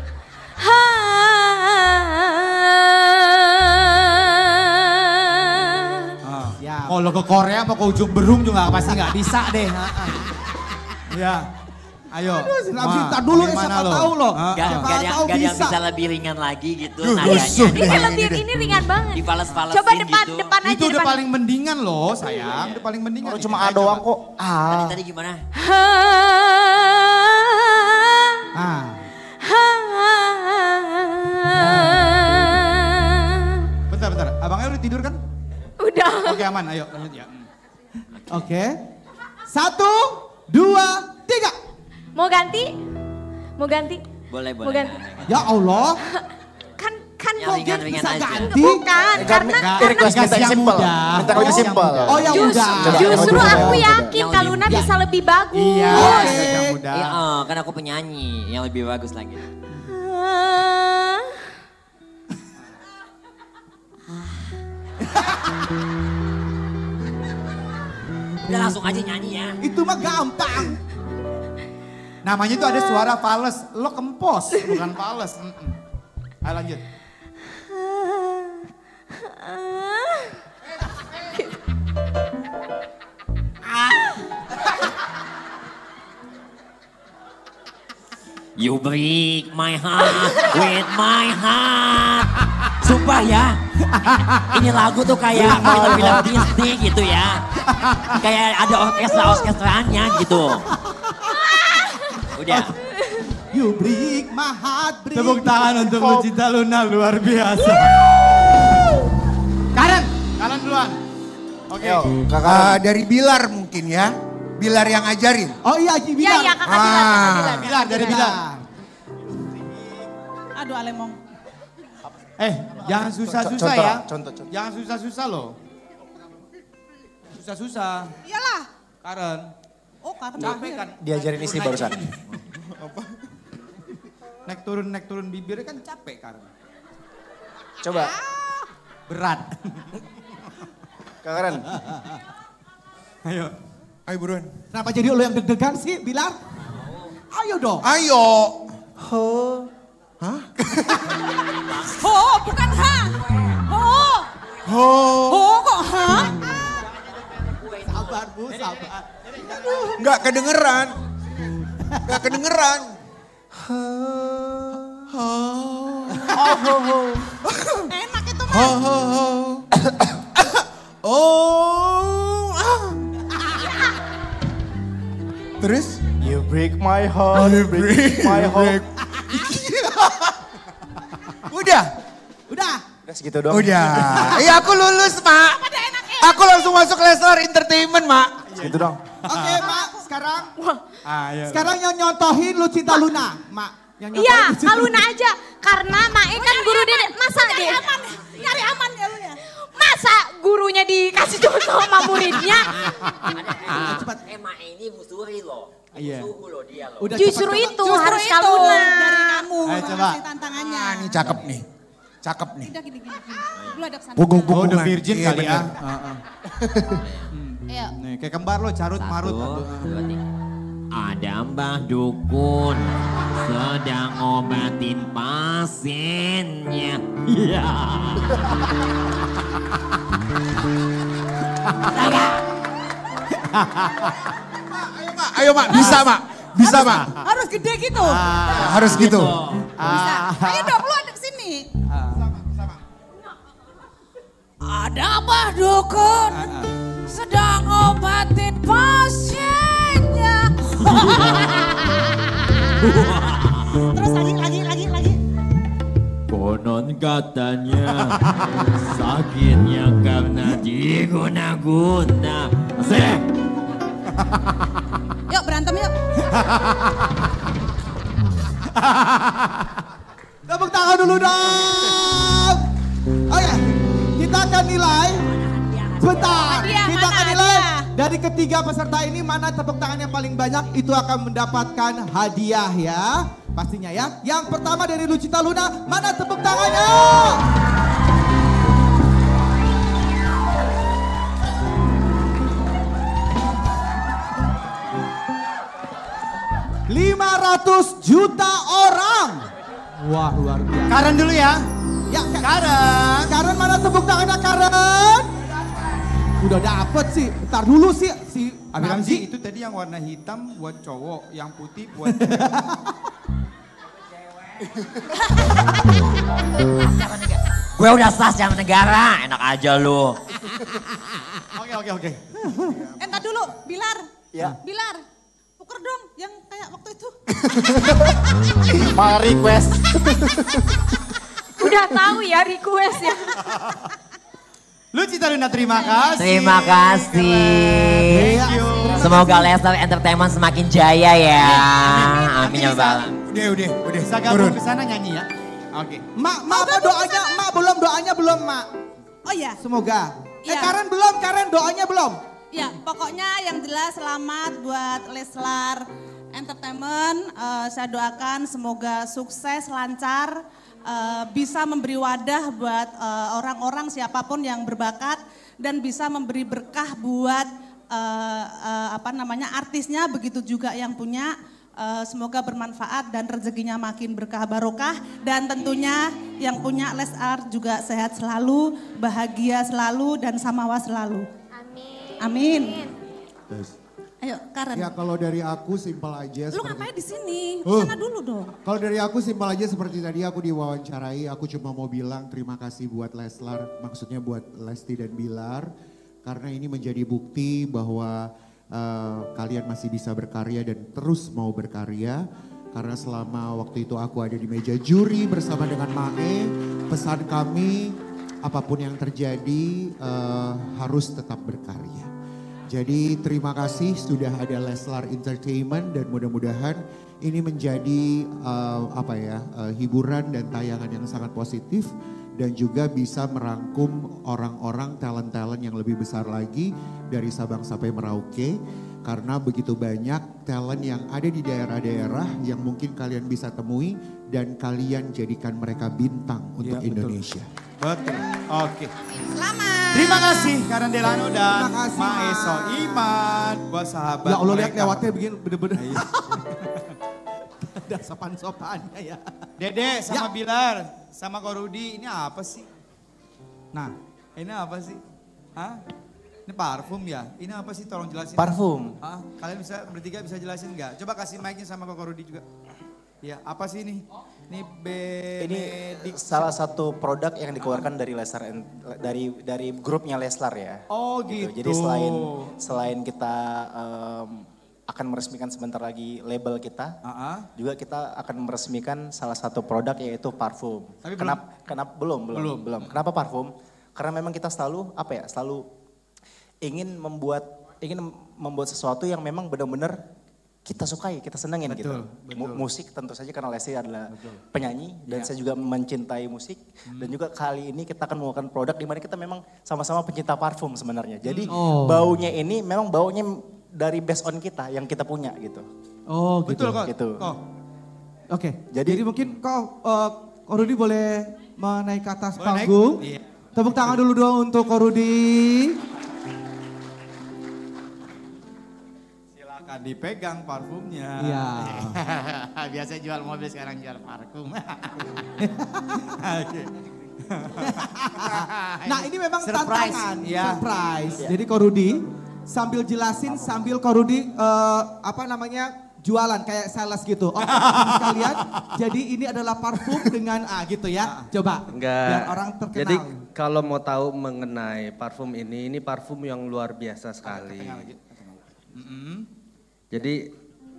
Ah. Ya. Kalau ke Korea mau ke ujung berung juga pasti nggak bisa deh. Ha, ha. Ya, ayo. Aduh, Sinap Ma, dulu ya, siapa lo? tahu loh. Gak. Siapa gak, tahu gak yang bisa. bisa lebih ringan lagi gitu Duh, rusuh Ini lebih ini ringan banget. Dipales-palesin Coba depan gitu. depan aja Itu udah paling mendingan loh sayang, udah paling mendingan. Kalau cuma A doang kok. Tadi, Ah. tadi gimana? Ah. Bentar, bentar. Abangnya udah tidur kan? Udah. Oke aman, ayo lanjut ya. Oke. Satu, dua, tiga. Mau ganti? Mau ganti? Boleh, Mau boleh. ganti? Ya Allah. [LAUGHS] Kan kan Yang mau ringan-ringan bisa aja. ganti. Bukan, karena Ini request minta yang simple. Minta yang lebih simple. Oh yang Jus- muda. Coba, justru aku yakin Yang Kak Luna lebih- bisa lebih bagus. Iya, Oke. yang muda. Iya, oh, kan aku penyanyi yang lebih bagus lagi. Udah langsung aja nyanyi ya. Itu mah gampang. Namanya itu ada suara fales, lo kempos, bukan fales. Ayo lanjut. You break my heart with my heart. Sumpah ya, ini lagu tuh kayak film-film Disney gitu ya. Kayak ada orkestra-orkestranya gitu. Udah. [LAUGHS] You break my heart, break Tepuk tangan untuk Lucita Luna luar biasa. Karen, Karen duluan. Oke. Ah, dari Bilar mungkin ya. Bilar yang ajarin. Oh iya, Ji Iya, Bilar. iya, kakak Bilar, kakak Bilar. Bilar dari Bilar. Aduh Alemong. Eh, jangan susah-susah ya. contoh, contoh. Jangan susah-susah loh. Susah-susah. Iyalah. Karen. Oh karena Capek kan? Diajarin istri barusan. [LAUGHS] Naik turun naik turun bibirnya kan capek kan. Coba. Berat. Kak Karen. Ayo. Ayo buruan. Kenapa jadi lo yang deg-degan sih, Bilar? Ayo dong. Ayo. Ho. Ho, bukan ha. Ho. Ho. Ho kok ha? Sabar Bu, sabar. Nggak kedengeran. Nggak kedengeran. Enak itu Ho ho ho. Oh. Terus? You break my heart, you break my heart. Udah. Udah. Udah segitu doang. Udah. [LAUGHS] Iya aku lulus, Mak. Aku langsung masuk Lesnar Entertainment, Mak. Segitu dong. Oke, Mak, sekarang Ayo. sekarang yang nyontohin Lucita Luna, Mak. Iya, Lucita Aluna aja. Karena Mae kan guru dede. Masa deh? Nyari aman ya lu ya. Masa gurunya dikasih contoh sama muridnya? Emang ini musuri loh. Iya. Musuh loh dia loh. Udah Justru cepet, itu Justru harus itu Kaluna. dari kamu. Ayo, coba. Tantangannya. Ah, ini cakep nih. Cakep nih. Udah gini gini. gini. Lu ada pesan. Punggung Oh, udah virgin Iya, kali ya. Heeh. [LAUGHS] Ayo. Nih, kayak kembar lo, carut marut. Ada mbah dukun sedang ngobatin pasiennya. Iya. Mak, ayo Mak, bisa Mak. Bisa Mak. Harus gede gitu. Harus gitu. Bisa. Ayo dong lu ada sini. Ada apa dukun sedang ngobatin pasiennya. [LAUGHS] Terus lagi lagi lagi lagi. Konon katanya sakitnya karena diguna-guna. Asik. Yuk berantem yuk. Tepuk tangan dulu dong. Oke, kita akan nilai. Sebentar, Hadiah, kita akan nilai. hadiah? Dari ketiga peserta ini mana tepuk tangan yang paling banyak itu akan mendapatkan hadiah ya. Pastinya ya. Yang pertama dari Lucita Luna, mana tepuk tangannya? Lima ratus juta orang. Wah luar biasa. Karen dulu ya. Ya, Karen. Karen mana tepuk tangannya Karen? Udah dapet sih. Ntar dulu sih si Abi Ramzi Ramzi. itu tadi yang warna hitam buat cowok, yang putih buat Gue udah sah jam negara, enak aja lu. Oke oke oke. Entar dulu, Bilar. Ya. Bilar. Puker dong yang kayak waktu itu. Ma request. Udah tahu ya request ya. Lucita Luna terima kasih. Terima kasih. Thank you. Semoga Lesnar Entertainment semakin jaya ya. Amin ya Bang. Udah, udah, udah. Bisa gabung ke sana nyanyi ya. Oke. Mak, mak apa doanya? Mak belum doanya belum mak. Oh iya. Semoga. Eh Iya. Karen belum, Karen doanya belum. Ya, pokoknya yang jelas selamat buat Leslar Entertainment. Eh, saya doakan semoga sukses, lancar, eh, bisa memberi wadah buat eh, orang-orang siapa pun yang berbakat dan bisa memberi berkah buat eh, eh, apa namanya artisnya, begitu juga yang punya. Eh, semoga bermanfaat dan rezekinya makin berkah barokah dan tentunya yang punya Les Art juga sehat selalu, bahagia selalu dan samawa selalu. Amin. Ayo, Karen. Ya kalau dari aku simpel aja. Lu seperti- ngapain di sini? Oh. Sana dulu dong. Kalau dari aku simpel aja seperti tadi aku diwawancarai, aku cuma mau bilang terima kasih buat Leslar, maksudnya buat Lesti dan Bilar. Karena ini menjadi bukti bahwa eh, kalian masih bisa berkarya dan terus mau berkarya. Karena selama waktu itu aku ada di meja juri bersama dengan Mae, pesan kami apa pun yang terjadi eh, harus tetap berkarya. Jadi terima kasih sudah ada Leslar Entertainment dan mudah-mudahan ini menjadi eh, apa ya eh, hiburan dan tayangan yang sangat positif dan juga bisa merangkum orang-orang talent-talent yang lebih besar lagi dari Sabang sampai Merauke Karena begitu banyak talent yang ada di daerah-daerah yang mungkin kalian bisa temui dan kalian jadikan mereka bintang untuk betul. Indonesia. Betul. Oke. Selamat. Terima kasih Karen Delano dan kasih, Maeso Iman buat sahabat. Ya Allah lihat lewatnya begini bener-bener. [LAUGHS] Ada sopan-sopannya ya. Dede sama Bilar sama Korudi ini apa sih? Nah, ini apa sih? Hah? Ini parfum ya? Ini apa sih? Tolong jelasin. Parfum. Hah? Kalian bisa bertiga bisa jelasin nggak? Coba kasih mic-nya sama Koko Rudi juga. Ya, apa sih ini? Ini Ini Benedict. salah satu produk yang dikeluarkan dari Leslar dari dari grupnya Leslar ya. Oh gitu. Jadi selain selain kita em, akan meresmikan sebentar lagi label kita, juga kita akan meresmikan salah satu produk yaitu parfum. Tapi belum- kenapa, kenapa belum, belum, Belum. belum. Kenapa parfum? Karena memang kita selalu apa ya, selalu ingin membuat ingin membuat sesuatu yang memang benar-benar kita sukai, kita senengin gitu. Betul, Mu- betul. Musik tentu saja karena Lesti adalah penyanyi dan saya juga mencintai musik dan juga kali ini kita akan menggunakan produk di mana kita memang sama-sama pencinta parfum sebenarnya. Jadi Oh. baunya ini memang baunya dari best on kita yang kita punya gitu. Oh gitu. Betul kok. Gitu. Oke, jadi, mungkin kau, uh, Ko Rudi boleh menaik ke atas panggung. Iya. Tepuk tangan dulu dong untuk Ko Rudi. Silakan dipegang parfumnya. Iya. [LAUGHS] Biasa jual mobil sekarang jual parfum. Oke. [LAUGHS] [LAUGHS] Nah ini memang Surprise, tantangan, ya. surprise. Ya. Jadi Ko Rudi sambil jelasin sambil Ko Rudi uh, apa namanya jualan kayak sales gitu. Oh sekalian, jadi ini adalah parfum dengan ah gitu ya. Coba Enggak. biar orang terkenal. Jadi kalau mau tahu mengenai parfum ini, ini parfum yang luar biasa sekali. Jadi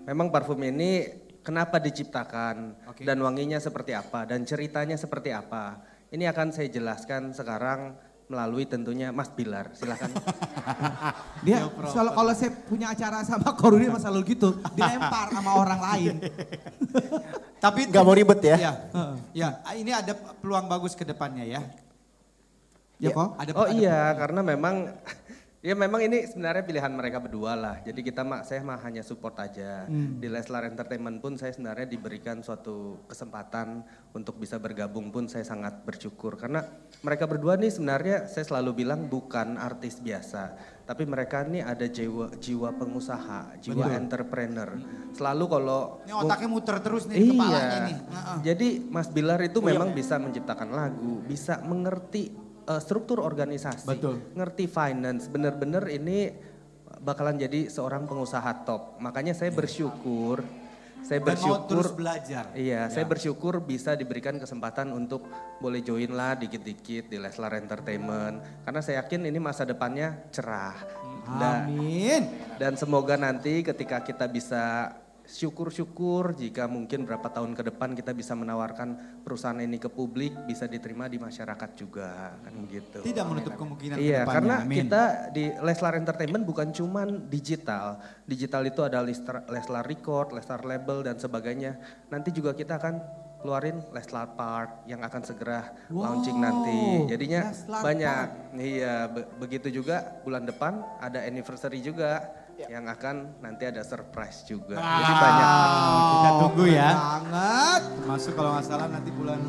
memang parfum ini kenapa diciptakan dan wanginya seperti apa dan ceritanya seperti apa. Ini akan saya jelaskan sekarang melalui tentunya Mas Bilar. Silakan. [LAUGHS] Dia kalau kalau saya punya acara sama Ko Rudi masa lalu gitu, dilempar sama orang lain. [LAUGHS] Tapi Nggak mau ribet ya. Ya, ya. Ini ada peluang bagus ke depannya ya. Ya kok? Ada, oh ada iya, peluang. karena memang ya memang ini sebenarnya pilihan mereka berdua lah. Jadi kita mak saya mah hanya support aja. Hmm. Di Leslar Entertainment pun saya sebenarnya diberikan suatu kesempatan untuk bisa bergabung pun saya sangat bersyukur karena mereka berdua nih sebenarnya saya selalu bilang bukan artis biasa, tapi mereka nih ada jiwa jiwa pengusaha, jiwa Betul. entrepreneur. Selalu kalau Ini otaknya muter terus nih Iya. kepalanya nih. Jadi Mas Bilar itu Oh, iya, memang bisa menciptakan lagu, bisa mengerti uh, struktur organisasi, Betul. ngerti finance. Bener-bener ini bakalan jadi seorang pengusaha top. Makanya saya bersyukur, saya Dan mau bersyukur terus belajar. Iya, Ya. saya bersyukur bisa diberikan kesempatan untuk boleh join lah dikit-dikit di Leslar Entertainment. Karena saya yakin ini masa depannya cerah. Dan- Amin. dan semoga nanti ketika kita bisa syukur-syukur jika mungkin berapa tahun ke depan kita bisa menawarkan perusahaan ini ke publik bisa diterima di masyarakat juga kan gitu. Tidak menutup kemungkinan ke Iya, karena amin. kita di Leslar Entertainment bukan cuman digital. Digital itu ada Leslar, Leslar Record, Leslar Label dan sebagainya. Nanti juga kita akan keluarin Leslar Park yang akan segera launching nanti. Jadinya Leslar banyak. Iya, be- begitu juga bulan depan ada anniversary juga yang akan nanti ada surprise juga. Jadi banyak. Kita tunggu ya. Banget. Masuk kalau nggak salah nanti bulan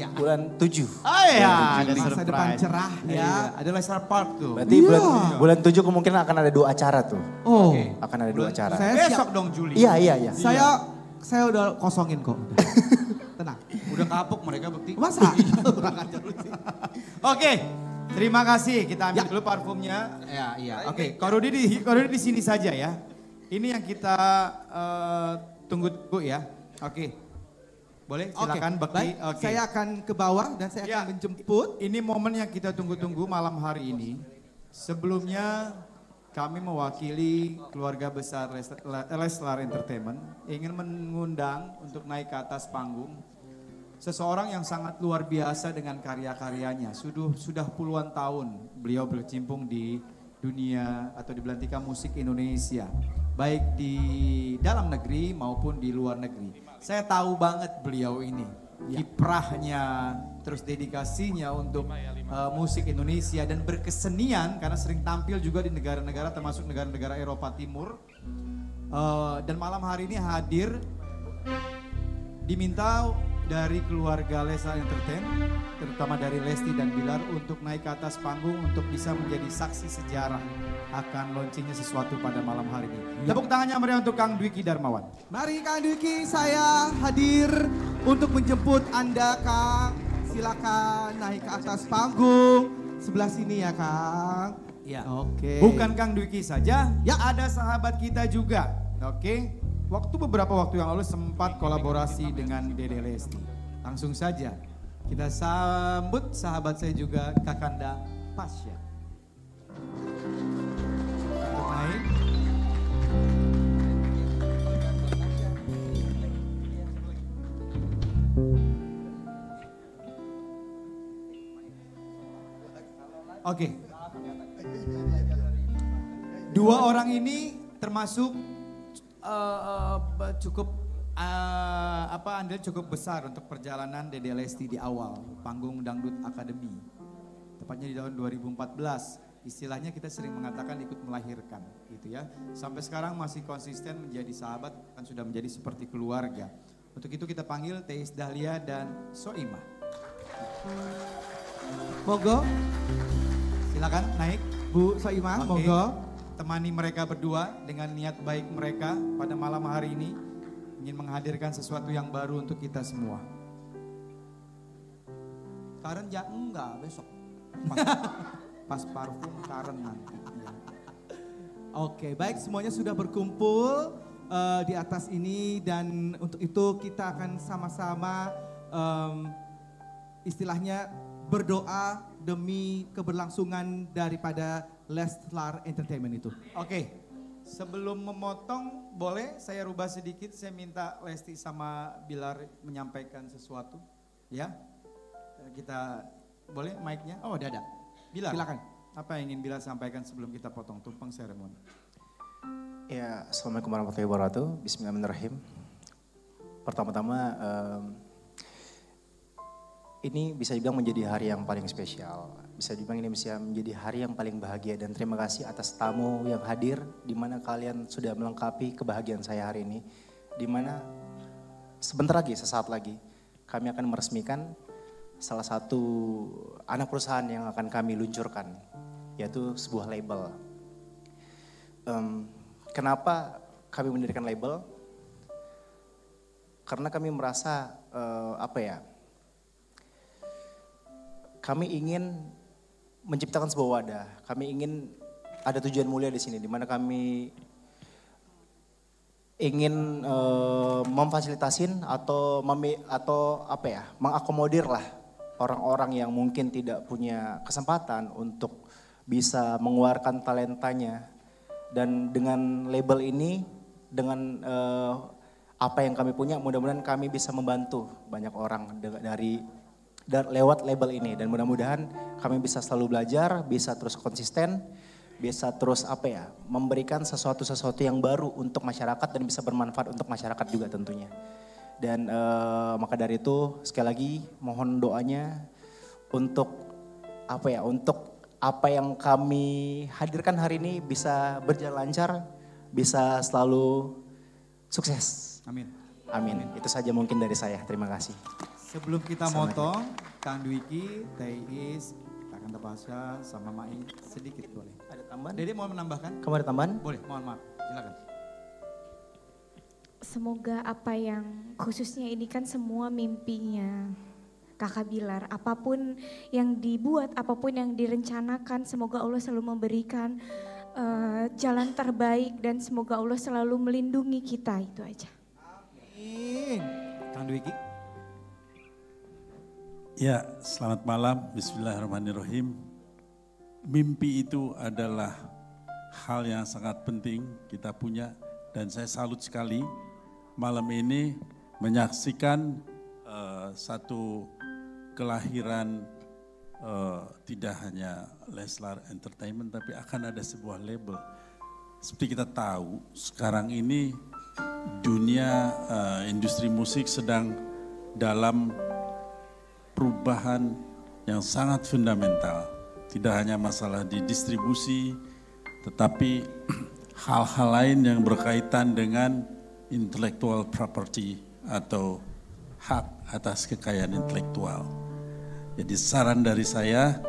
ya. Bulan 7. Oh iya, ada Masa surprise. depan cerah ya. Iya, ada Lesnar Park tuh. Berarti bulan bulan 7 kemungkinan akan ada dua acara tuh. Oh. Akan ada dua acara. Saya Besok siap. dong Juli. Iya, iya, iya. Saya saya udah kosongin kok. [LAUGHS] Tenang. Udah kapok mereka bukti. Masa? [LAUGHS] Oke, terima kasih. Kita ambil dulu parfumnya. Ya, iya. Oke, Korudi di Korudi di sini saja ya. Ini yang kita eh, tunggu-tunggu ya. Oke. Boleh silakan Bakti. baik. Oke. Saya akan ke bawah dan saya Ya. akan menjemput. Ini momen yang kita tunggu-tunggu malam hari ini. Sebelumnya kami mewakili keluarga besar Les- Leslar Entertainment ingin mengundang untuk naik ke atas panggung seseorang yang sangat luar biasa dengan karya-karyanya. Sudah sudah puluhan tahun beliau berkecimpung di dunia atau di belantika musik Indonesia, baik di dalam negeri maupun di luar negeri. Saya tahu banget beliau ini kiprahnya terus dedikasinya untuk uh, musik Indonesia dan berkesenian karena sering tampil juga di negara-negara termasuk negara-negara Eropa Timur. Uh, dan malam hari ini hadir diminta dari keluarga Lesa Entertain, terutama dari Lesti dan Bilar untuk naik ke atas panggung untuk bisa menjadi saksi sejarah akan launchingnya sesuatu pada malam hari ini. Tepuk tangannya meriah untuk Kang Dwiki Darmawan. Mari Kang Dwiki, saya hadir untuk menjemput Anda Kang. Silakan naik ke atas panggung. Sebelah sini ya Kang. Ya. Oke. Bukan Kang Dwiki saja, ya ada sahabat kita juga. Oke. Waktu beberapa waktu yang lalu sempat kolaborasi dengan Dede Lesti. Langsung saja kita sambut sahabat saya juga Kakanda Pasya. Naik. Oke. Dua orang ini termasuk uh, uh, cukup uh, apa andil cukup besar untuk perjalanan Dede Lesti di awal panggung Dangdut Academy. Tepatnya di tahun 2014. Istilahnya kita sering mengatakan ikut melahirkan gitu ya. Sampai sekarang masih konsisten menjadi sahabat kan sudah menjadi seperti keluarga. Untuk itu kita panggil Teis Dahlia dan Soimah. Monggo. Silakan naik. Bu Soimah, Oke. monggo. Temani mereka berdua dengan niat baik mereka pada malam hari ini ingin menghadirkan sesuatu yang baru untuk kita semua. Karen ya enggak besok. Pas, [LAUGHS] pas parfum Karen nanti. Ya. Oke, baik semuanya sudah berkumpul eh, di atas ini dan untuk itu kita akan sama-sama em, istilahnya berdoa demi keberlangsungan daripada Leslar Entertainment itu. Oke, sebelum memotong boleh saya rubah sedikit. Saya minta Lesti sama Bilar menyampaikan sesuatu. Ya, kita boleh mic-nya? Oh, udah ada. Bilar, Silakan. Apa yang ingin Bilar sampaikan sebelum kita potong tumpeng seremoni? Ya, Assalamualaikum warahmatullahi wabarakatuh. Bismillahirrahmanirrahim. Pertama-tama, em, ini bisa dibilang menjadi hari yang paling spesial. Bisa dibilang ini bisa menjadi hari yang paling bahagia dan terima kasih atas tamu yang hadir di mana kalian sudah melengkapi kebahagiaan saya hari ini. Di mana sebentar lagi, sesaat lagi kami akan meresmikan salah satu anak perusahaan yang akan kami luncurkan, yaitu sebuah label. Em, kenapa kami mendirikan label? Karena kami merasa eh, apa ya? Kami ingin menciptakan sebuah wadah. Kami ingin ada tujuan mulia di sini, di mana kami ingin eh, memfasilitasin atau memi, atau apa ya, mengakomodir lah orang-orang yang mungkin tidak punya kesempatan untuk bisa mengeluarkan talentanya dan dengan label ini dengan eh, apa yang kami punya mudah-mudahan kami bisa membantu banyak orang dari da- lewat label ini dan mudah-mudahan kami bisa selalu belajar bisa terus konsisten bisa terus apa ya memberikan sesuatu sesuatu yang baru untuk masyarakat dan bisa bermanfaat untuk masyarakat juga tentunya dan eh, maka dari itu sekali lagi mohon doanya untuk apa ya untuk apa yang kami hadirkan hari ini bisa berjalan lancar, bisa selalu sukses. Amin. Amin. Itu saja mungkin dari saya. Terima kasih. Sebelum kita Assalamualaikum. motong, Kang Dwiki, Teis, Kakak Pasha, sama Mai sedikit boleh. Ada tambahan? Dede mau menambahkan? Kamu ada tambahan? Boleh, mohon maaf. Silakan. Semoga apa yang khususnya ini kan semua mimpinya Kakak Bilar. Apa pun yang dibuat, apa pun yang direncanakan, semoga Allah selalu memberikan eh, jalan terbaik dan semoga Allah selalu melindungi kita itu aja. Amin. Kang Dwiki. Ya, selamat malam. Bismillahirrahmanirrahim. Mimpi itu adalah hal yang sangat penting kita punya dan saya salut sekali malam ini menyaksikan eh, satu kelahiran eh, tidak hanya Leslar Entertainment tapi akan ada sebuah label. Seperti kita tahu sekarang ini dunia eh, industri musik sedang dalam perubahan yang sangat fundamental. Tidak hanya masalah di distribusi, tetapi [CLEARS THROAT] hal-hal lain yang berkaitan dengan intellectual property atau hak atas kekayaan intelektual. Jadi saran dari saya,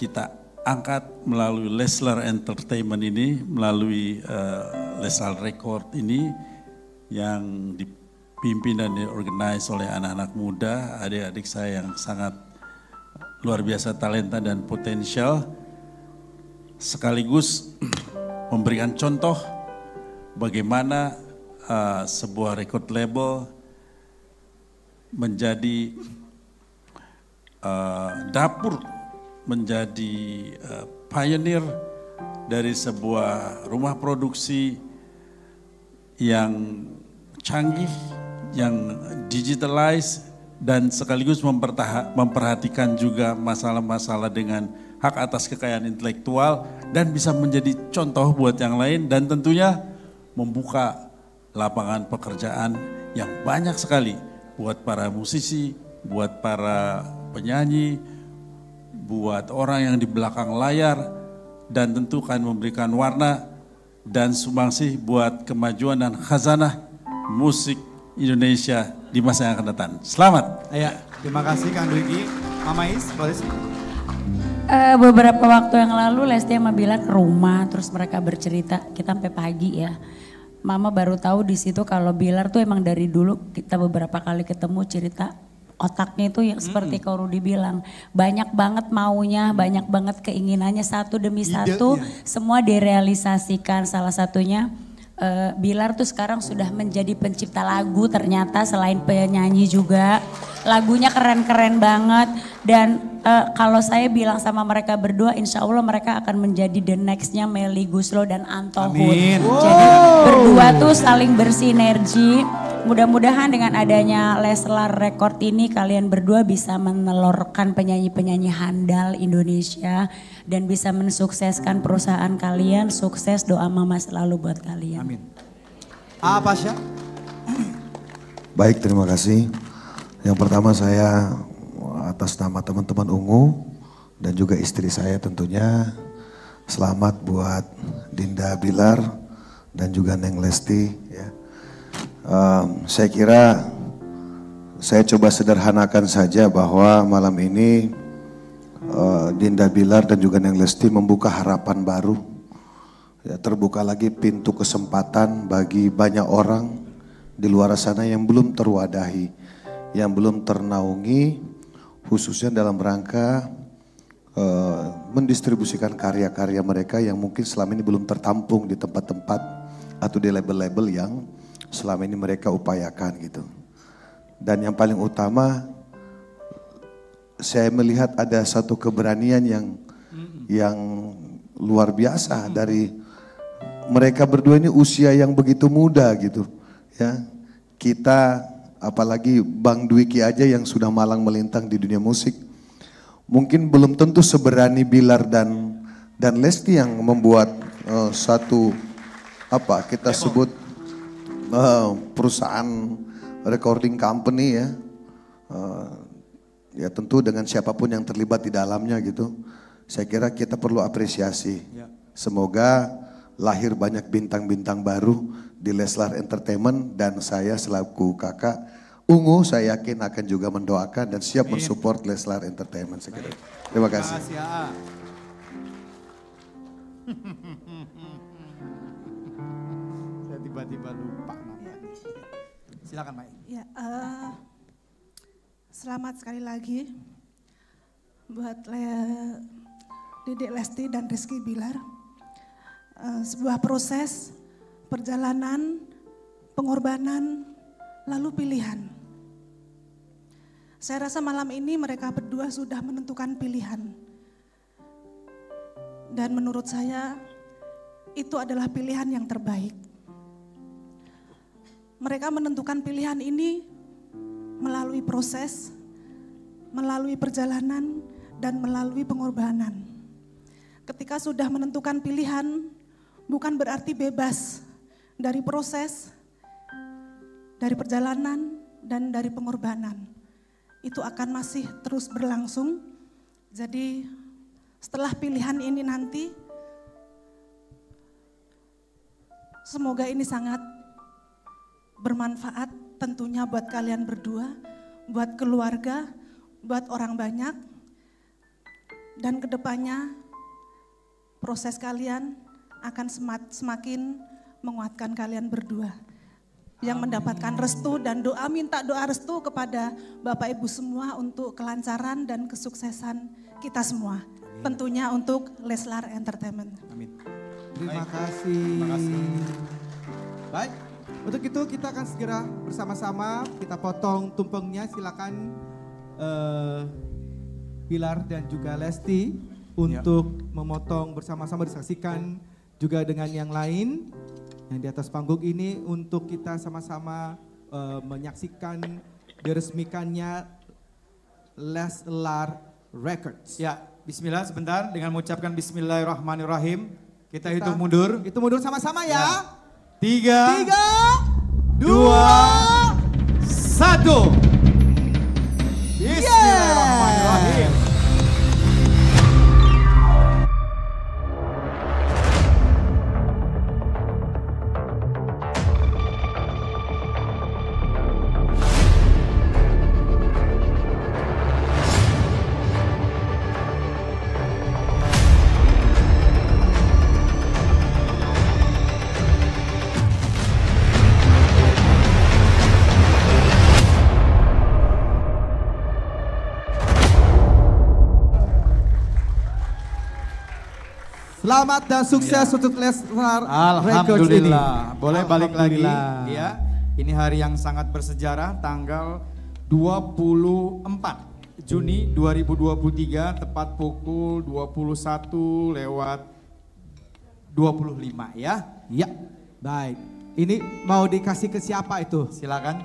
kita angkat melalui Leslar Entertainment ini, melalui uh, Leslar Record ini yang dipimpin dan diorganize oleh anak-anak muda, adik-adik saya yang sangat luar biasa talenta dan potensial, sekaligus [CLEARS THROAT] memberikan contoh bagaimana uh, sebuah record label menjadi uh, dapur menjadi uh, pioneer dari sebuah rumah produksi yang canggih, yang digitalized dan sekaligus memperhatikan juga masalah-masalah dengan hak atas kekayaan intelektual dan bisa menjadi contoh buat yang lain dan tentunya membuka lapangan pekerjaan yang banyak sekali buat para musisi, buat para penyanyi, buat orang yang di belakang layar dan tentu kan memberikan warna dan sumbangsi buat kemajuan dan khazanah musik Indonesia di masa yang akan datang. Selamat. Ya, terima kasih Kang Dwiki. Mama Is, boleh? Uh, beberapa waktu yang lalu Lesti sama Bilar ke rumah, terus mereka bercerita, kita sampai pagi ya. Mama baru tahu di situ kalau Bilar tuh emang dari dulu kita beberapa kali ketemu cerita otaknya itu yang seperti kau Rudi bilang banyak banget maunya, banyak banget keinginannya satu demi satu, semua direalisasikan. Salah satunya uh, Bilar tuh sekarang sudah menjadi pencipta lagu ternyata selain penyanyi juga. Lagunya keren-keren banget dan uh, kalau saya bilang sama mereka berdua insya Allah mereka akan menjadi the nextnya Meli Guslo dan Anto Hood. Amin. Jadi berdua tuh saling bersinergi. Mudah-mudahan dengan adanya Leslar Record ini kalian berdua bisa menelurkan penyanyi-penyanyi handal Indonesia dan bisa mensukseskan perusahaan kalian. Sukses doa mama selalu buat kalian. Amin. Apa sih? Baik, terima kasih. Yang pertama saya atas nama teman-teman Ungu dan juga istri saya tentunya selamat buat Dinda Bilar dan juga Neng Lesti. Ya. Um, saya kira saya coba sederhanakan saja bahwa malam ini uh, Dinda Bilar dan juga Neng Lesti membuka harapan baru. Ya, terbuka lagi pintu kesempatan bagi banyak orang di luar sana yang belum terwadahi, yang belum ternaungi, khususnya dalam rangka uh, mendistribusikan karya-karya mereka yang mungkin selama ini belum tertampung di tempat-tempat atau di label-label yang selama ini mereka upayakan gitu. Dan yang paling utama, saya melihat ada satu keberanian yang yang luar biasa dari mereka berdua ini usia yang begitu muda gitu ya. Kita apalagi Bang Dwiki aja yang sudah malang melintang di dunia musik mungkin belum tentu seberani Bilar dan dan Lesti yang membuat uh, satu apa kita sebut uh, perusahaan recording company ya uh, ya tentu dengan siapa pun yang terlibat di dalamnya gitu saya kira kita perlu apresiasi semoga lahir banyak bintang-bintang baru di Leslar Entertainment dan saya selaku kakak Ungu saya yakin akan juga mendoakan dan siap mensupport Leslar Entertainment segera. Terima kasih. Terima kasih. [LAUGHS] Saya tiba-tiba lupa. Silakan Mai. Ya, eh, selamat sekali lagi buat Le Dedek Lesti dan Rizky Bilar. Eh, sebuah proses perjalanan, pengorbanan, lalu pilihan. Saya rasa malam ini mereka berdua sudah menentukan pilihan. Dan menurut saya itu adalah pilihan yang terbaik. Mereka menentukan pilihan ini melalui proses, melalui perjalanan, dan melalui pengorbanan. Ketika sudah menentukan pilihan, bukan berarti bebas dari proses, dari perjalanan, dan dari pengorbanan. itu akan masih terus berlangsung. Jadi setelah pilihan ini nanti, semoga ini sangat bermanfaat tentunya buat kalian berdua, buat keluarga, buat orang banyak, dan ke depannya proses kalian akan semat- semakin menguatkan kalian berdua. Yang mendapatkan restu dan doa, minta doa restu kepada Bapak Ibu semua untuk kelancaran dan kesuksesan kita semua. Tentunya untuk Leslar Entertainment. Terima kasih. Baik, untuk itu kita akan segera bersama-sama kita potong tumpengnya. Silakan eh, Pilar dan juga Lesti untuk memotong bersama-sama disaksikan juga dengan yang lain yang di atas panggung ini untuk kita sama-sama eh, menyaksikan diresmikannya Leslar Records. Ya, bismillah sebentar dengan mengucapkan bismillahirrahmanirrahim. Kita, Kita hitung mundur. Itu mundur sama-sama ya. Tiga, Tiga, dua, satu. Selamat dan sukses untuk Leslar Records ini. Alhamdulillah. Boleh balik lagi. Ya. Ini hari yang sangat bersejarah tanggal 24 Juni 2023 tepat pukul 21 lewat 25 ya. Ya. Baik. Ini mau dikasih ke siapa itu? Silakan.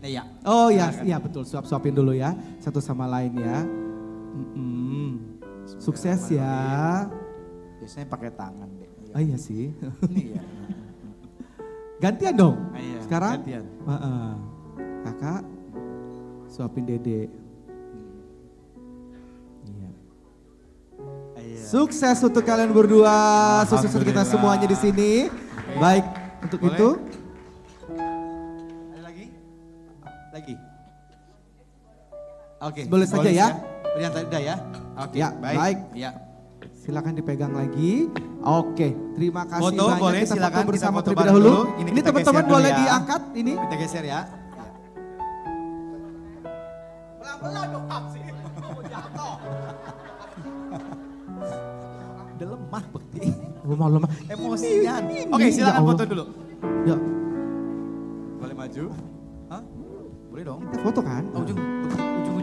Nih ya. Oh ya, Silakan. iya betul. Suap-suapin dulu ya. Satu sama lain ya. Mm-mm. Sukses ya. Biasanya pakai tangan deh. Oh iya sih. Iya. Gantian dong. Iya, Sekarang. gantian. Heeh. Kakak suapin Dede. Iya. Sukses untuk kalian berdua, sukses untuk kita semuanya di sini. Baik, untuk Boleh? itu Ada lagi? Lagi. Oke. Boleh saja ya. Yang tadi udah ya. Oke, Ya, baik. baik. Ya. silakan dipegang lagi. Oke, terima kasih Foto banyak. boleh kita silakan foto kita bersama foto terlebih bareng dahulu. dulu. Ini, kita teman-teman boleh ya. diangkat ini. Kita geser ya. Udah lemah bekti. Lemah lemah. Emosian. Ini, Oke, ini, silakan ya foto dulu. Ya, Boleh maju? Hah? Boleh dong. kita foto kan? Oh, ujung, ujung,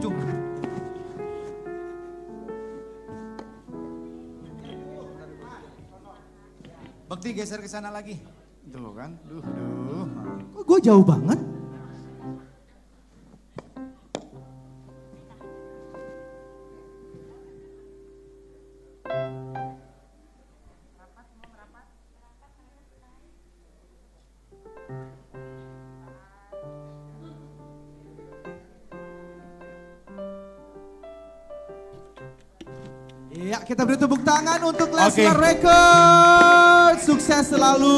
Bekti geser ke sana lagi. Tuh kan. Duh, duh. Kok gue jauh banget? Tangan untuk Leslar Oke. Records. Sukses selalu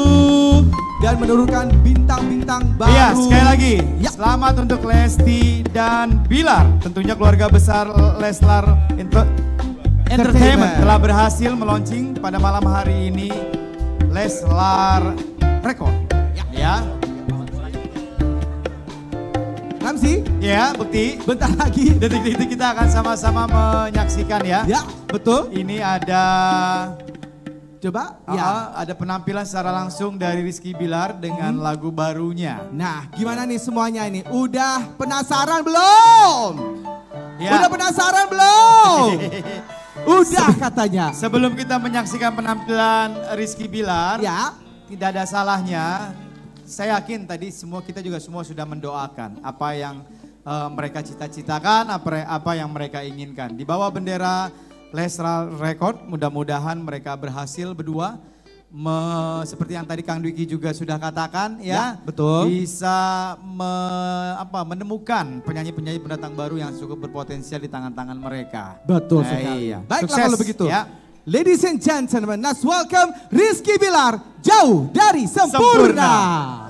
dan menurunkan bintang-bintang baru. Iya, sekali lagi. Ya. Selamat untuk Lesti dan Bilar. Tentunya keluarga besar Leslar Ento- Entertainment telah berhasil meluncing pada malam hari ini Leslar Record. Ya. Ramzi, Ya, bukti. bentar lagi. Detik-detik kita akan sama-sama menyaksikan ya. Ya, betul. Ini ada Coba, ya. ya. ada penampilan secara langsung dari Rizky Bilar dengan Hmm. lagu barunya. Nah, gimana nih semuanya ini? Udah penasaran belum? Ya. Udah penasaran belum? [LAUGHS] Udah katanya. Sebelum kita menyaksikan penampilan Rizky Bilar, Ya. tidak ada salahnya. Saya yakin tadi semua kita juga semua sudah mendoakan apa yang eh, mereka cita-citakan, apa apa yang mereka inginkan. Di bawah bendera Lesral Record, mudah-mudahan mereka berhasil berdua me- seperti yang tadi Kang Dwiki juga sudah katakan ya, Ya, betul. bisa me- apa menemukan penyanyi-penyanyi pendatang baru yang cukup berpotensial di tangan-tangan mereka. Betul Nah, sekali. iya. Baiklah Sukses, kalau begitu. Ya. Ladies and gentlemen, let's welcome Rizky Bilar, jauh dari sempurna. Sempurna.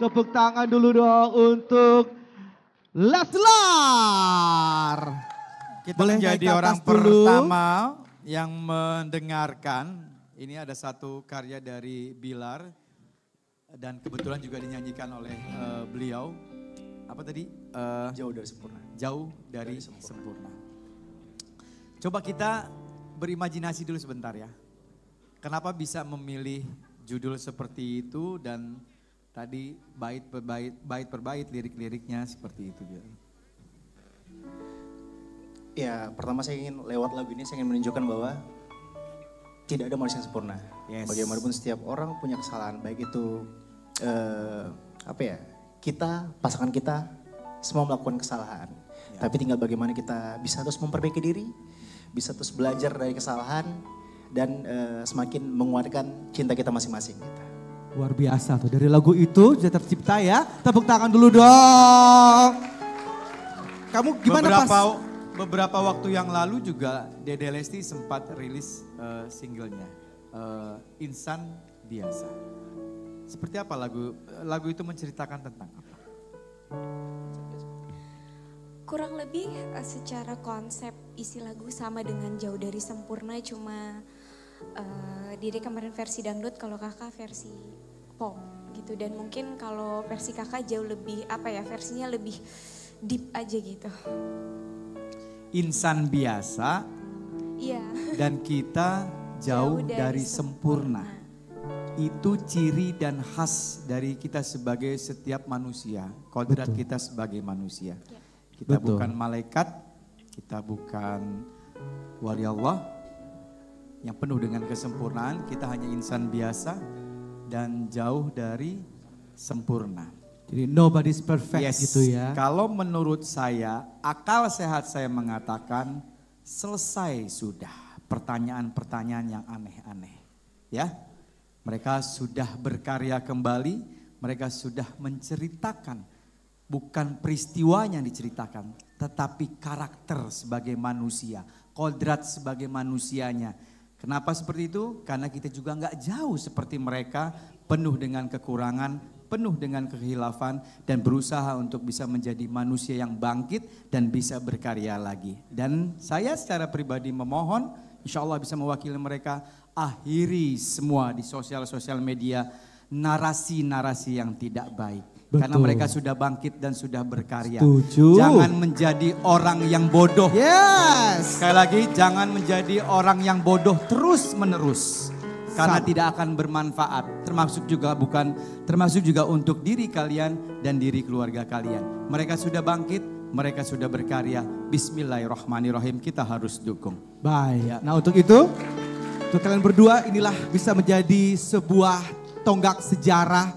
Tepuk tangan dulu dong untuk Leslar. Kita Boleh menjadi orang dulu? pertama yang mendengarkan. Ini ada satu karya dari Bilar dan kebetulan juga dinyanyikan oleh eh, beliau. Apa tadi? Eh, Jauh dari sempurna. Jauh dari, sempurna. Coba kita berimajinasi dulu sebentar ya. Kenapa bisa memilih judul seperti itu dan tadi bait per bait, bait per bait lirik-liriknya seperti itu dia. Ya, pertama saya ingin lewat lagu ini saya ingin menunjukkan bahwa tidak ada manusia yang sempurna. Yes. Bagaimanapun setiap orang punya kesalahan, baik itu eh, apa ya? Kita, pasangan kita semua melakukan kesalahan. Tapi tinggal bagaimana kita bisa terus memperbaiki diri, bisa terus belajar dari kesalahan dan eh, semakin menguatkan cinta kita masing-masing. Gitu. Luar biasa tuh dari lagu itu sudah tercipta ya. Tepuk tangan dulu dong. Kamu gimana beberapa, pas? Beberapa waktu yang lalu juga Dede Lesti sempat rilis eh, singlenya eh, Insan Biasa. Seperti apa lagu lagu itu menceritakan tentang apa? Kurang lebih eh, secara konsep isi lagu sama dengan Jauh dari Sempurna cuma eh Dede kemarin versi dangdut kalau kakak versi pop gitu dan mungkin kalau versi kakak jauh lebih apa ya versinya lebih deep aja gitu. Insan biasa Iya. dan kita [LAUGHS] jauh, Jauh dari dari, sempurna. Itu ciri dan khas dari kita sebagai setiap manusia, kodrat Betul. kita sebagai manusia. Kita Betul. bukan malaikat, kita bukan wali Allah yang penuh dengan kesempurnaan, kita hanya insan biasa dan jauh dari sempurna. Jadi nobody's perfect Yes. gitu ya. Kalau menurut saya, akal sehat saya mengatakan selesai sudah pertanyaan-pertanyaan yang aneh-aneh. Ya, mereka sudah berkarya kembali, mereka sudah menceritakan bukan peristiwanya yang diceritakan, tetapi karakter sebagai manusia, kodrat sebagai manusianya. Kenapa seperti itu? Karena kita juga nggak jauh seperti mereka, penuh dengan kekurangan, penuh dengan kehilafan dan berusaha untuk bisa menjadi manusia yang bangkit dan bisa berkarya lagi. Dan saya secara pribadi memohon, insya Allah bisa mewakili mereka, akhiri semua di sosial-sosial media narasi-narasi yang tidak baik. Karena Betul. mereka sudah bangkit dan sudah berkarya. Setuju. Jangan menjadi orang yang bodoh. Yes. Sekali lagi, jangan menjadi orang yang bodoh terus menerus. Karena Sama. tidak akan bermanfaat. Termasuk juga bukan, termasuk juga untuk diri kalian dan diri keluarga kalian. Mereka sudah bangkit, mereka sudah berkarya. Bismillahirrahmanirrahim, kita harus dukung. Baik. Nah untuk itu, untuk kalian berdua inilah bisa menjadi sebuah tonggak sejarah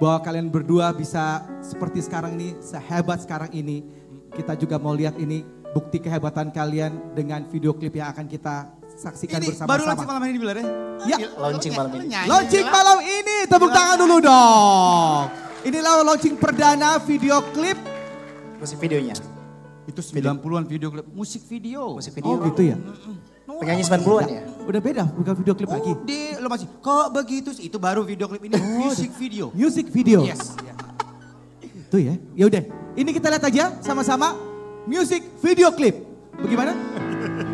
bahwa kalian berdua bisa seperti sekarang ini, sehebat sekarang ini. Kita juga mau lihat ini bukti kehebatan kalian dengan video klip yang akan kita saksikan Ini bersama-sama. baru launching malam ini Bilar ya? Ya, launching malam ini. Launching malam ini, tepuk tangan dulu dong. Inilah launching perdana video klip. Musik videonya. Itu 90-an video klip, musik video. Musik Oh gitu ya? Penyanyi 90-an ya? Udah beda, bukan video klip lagi. Di, lo masih, kok begitu sih? Itu baru video klip ini, musik video. Music video. Yes. Itu ya. Ya udah, ini kita lihat aja sama-sama music video klip. Bagaimana?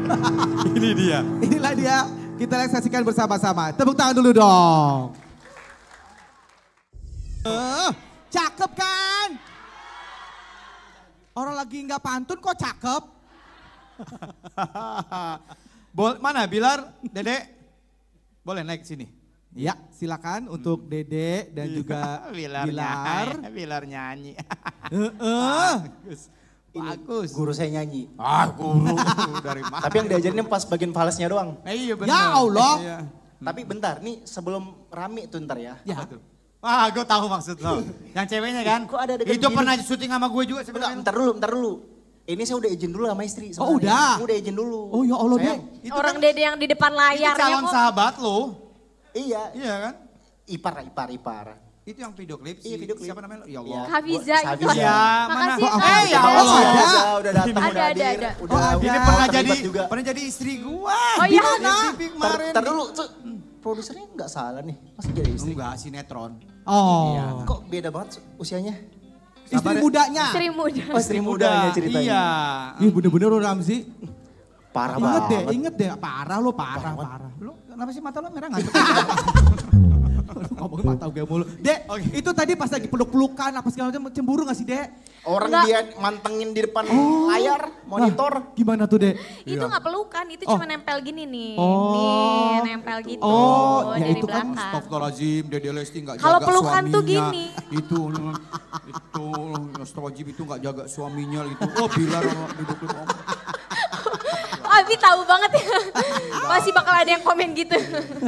[LAUGHS] ini dia. Inilah dia. Kita lihat saksikan bersama-sama. Tepuk tangan dulu dong. Eh, cakep kan? Orang lagi nggak pantun kok cakep? [LAUGHS] Bol, mana Bilar, Dede? Boleh naik sini. Ya, silakan untuk Dede dan [LAUGHS] juga Bilar. Bilar. nyanyi. Bilar nyanyi. [LAUGHS] Heeh. Bagus. Bagus. Guru saya nyanyi. Ah, guru dari mana? Tapi yang diajarin pas bagian falesnya doang. Eh, iya benar. Ya Allah. Iya. Tapi bentar, nih sebelum rame tuh ntar ya. Ya. Ah, gue tahu maksud lo. Yang ceweknya kan? Kok ada Itu pernah syuting sama gue juga sebenarnya. bentar dulu, bentar dulu. Ini saya udah izin dulu sama istri. Oh, sebenarnya. udah? Udah izin dulu. Oh ya Allah, Sayang, Itu Orang kan- dede yang di depan Itu layarnya calon kok. sahabat lo. Iya, Iya kan? ipar, ipar, ipar. Itu yang video klip Iya, si- video klip. Siapa namanya lo? Ya Iya. Allah. Hafiza itu. Hafiza. Ya, mana? Makasih, Oh. Eh, ya Oh, Allah. ada. udah datang, Ada, udah ada, hadir. ada. Udah, Oh, ada. Ini pernah terlibat jadi juga. pernah jadi istri gua. Oh, Di iya? Ntar, kemarin. ntar dulu, produsernya nggak salah nih. Masa jadi istri? Enggak, sinetron. Oh. Kok beda banget usianya? Istri mudanya. Istri muda. Oh, istri mudanya ceritanya. Iya. Ih bener-bener lo Ramzi. Parah Ingat deh, banget. inget deh. Parah lo, parah, parah. Lu kenapa sih mata lo merah ngantuk? [LAUGHS] [LAUGHS] Ngomongin mata gue mulu. Dek, itu tadi pas lagi peluk-pelukan apa segala macam cemburu gak sih, Dek? Orang Enggak. dia mantengin di depan Oh. layar, monitor. Gimana tuh, Dek? Itu nggak pelukan, itu Oh. cuma nempel gini nih. Oh. Nih, nempel gitu Oh, ya dari itu kan belakang. Astagfirullahaladzim, Dede Lesti gak jaga Kalau pelukan tuh gini. Itu, itu, Astagfirullahaladzim itu gak jaga suaminya gitu. Oh Bilar duduk dulu. Abi tahu banget ya. [LAUGHS] Masih bakal ada yang komen gitu.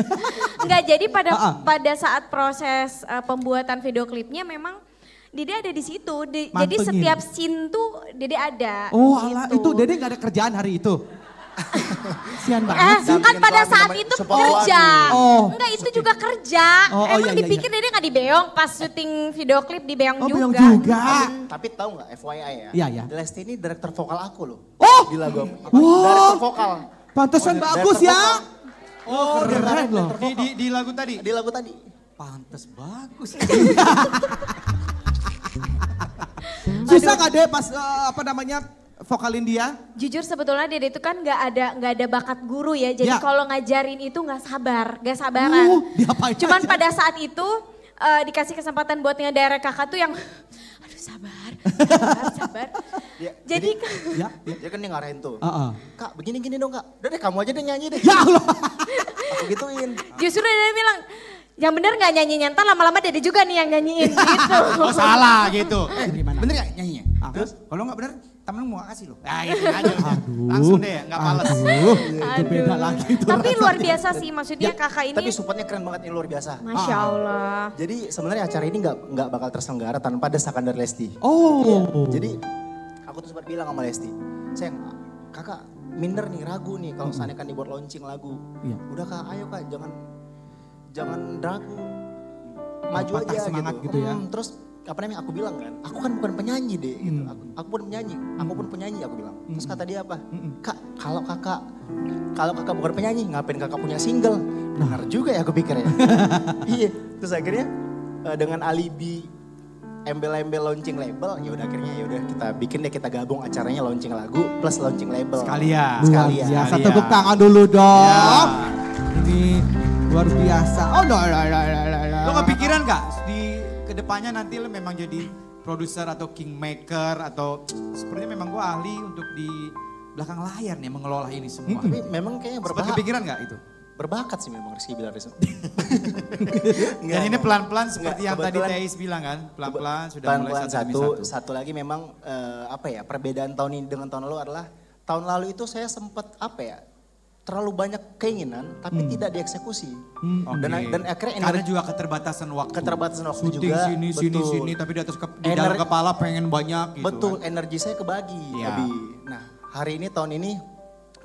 [LAUGHS] Enggak, jadi pada Ah, ah. pada saat proses uh, pembuatan video klipnya memang Dede ada di situ. Di- jadi setiap scene tuh Dede ada. Oh gitu. itu Dede gak ada kerjaan hari itu? [LAUGHS] Sian Eh, banget sih. kan pada saat itu kerja. Oh. Enggak, itu juga kerja. Oh, oh, Emang iya, iya, dipikir Dede gak dibeong pas syuting video klip di beong Oh, juga. beong juga. Tapi tahu nggak FYI ya? Iya, iya. Lesti ini direktur vokal aku loh. Oh! Di lagu aku. Wow. Direktur vokal. Pantesan Oh, bagus ya. vokal. Oh, keren loh. Di, di, di lagu tadi? Di lagu tadi. Pantes bagus. [LAUGHS] Susah gak deh pas eh, apa namanya vokalin dia? Jujur sebetulnya Dede itu kan nggak ada nggak ada bakat guru ya. Jadi Ya. kalau ngajarin itu nggak sabar, nggak sabaran. Diapain Cuman aja? pada saat itu eh, dikasih kesempatan buat ngedirect kakak tuh yang [LAUGHS] aduh sabar, sabar, sabar. Dia, [LAUGHS] Jadi [LAUGHS] Ya, dia kan dia ngarahin tuh. Heeh. Kak begini-gini dong kak. Udah deh kamu aja deh nyanyi deh. Ya Allah. Aku gituin. justru Dede bilang yang bener nggak nyanyi nyantar lama-lama Dede juga nih yang nyanyiin gitu. Oh salah gitu. Eh bener gak nyanyinya? Terus kalau gak bener temen mau kasih lu. Nah itu aja. Langsung deh gak males. Aduh, itu beda lagi tuh. Tapi rasanya. luar biasa sih maksudnya Ya, kakak ini. Tapi supportnya keren banget ini luar biasa. Masya Allah. Jadi sebenarnya acara ini nggak nggak bakal terselenggara tanpa desakan dari Lesti. Oh. Iya, Jadi aku tuh sempat bilang sama Lesti, sayang kakak minder nih ragu nih kalau misalnya kan dibuat launching lagu. Iya. Udah kak, ayo kak jangan jangan ragu, maju Patah aja semangat gitu. gitu ya. Hmm, terus apa namanya aku bilang kan, aku kan bukan penyanyi deh. Gitu. Hmm. Aku, aku pun penyanyi, aku pun penyanyi aku bilang. Terus kata dia apa? Kak kalau kakak kalau kakak bukan penyanyi ngapain kakak punya single? Benar juga ya aku pikir ya. [LAUGHS] iya. Terus akhirnya eh, dengan alibi embel-embel launching label, ya udah akhirnya ya udah kita bikin deh kita gabung acaranya launching lagu plus launching label. Sekalian. Sekalian. biasa. Sekalian. Tepuk tangan dulu dong. Ya. Ini luar biasa. Oh, no, no, no, no, no. Lo kepikiran gak ke depannya nanti lo memang jadi produser atau kingmaker atau sepertinya memang gue ahli untuk di belakang layar nih mengelola ini semua. Tapi memang kayaknya berbakat. kepikiran gak itu? Berbakat sih memang Rizky Bilar itu. [LAUGHS] Dan ini pelan-pelan seperti yang tadi Teis bilang kan, pelan-pelan sudah mulai Pelan-pelan satu demi satu, satu. satu lagi memang eh, apa ya perbedaan tahun ini dengan tahun lalu adalah tahun lalu itu saya sempat apa ya terlalu banyak keinginan tapi tidak dieksekusi dan Oke. dan akhirnya Karena energi juga keterbatasan waktu. keterbatasan waktu Syuting juga sini, sini, betul. sini, tapi di atas ke, di dalam kepala pengen banyak gitu betul kan. energi saya kebagi Iya. Abi. nah hari ini tahun ini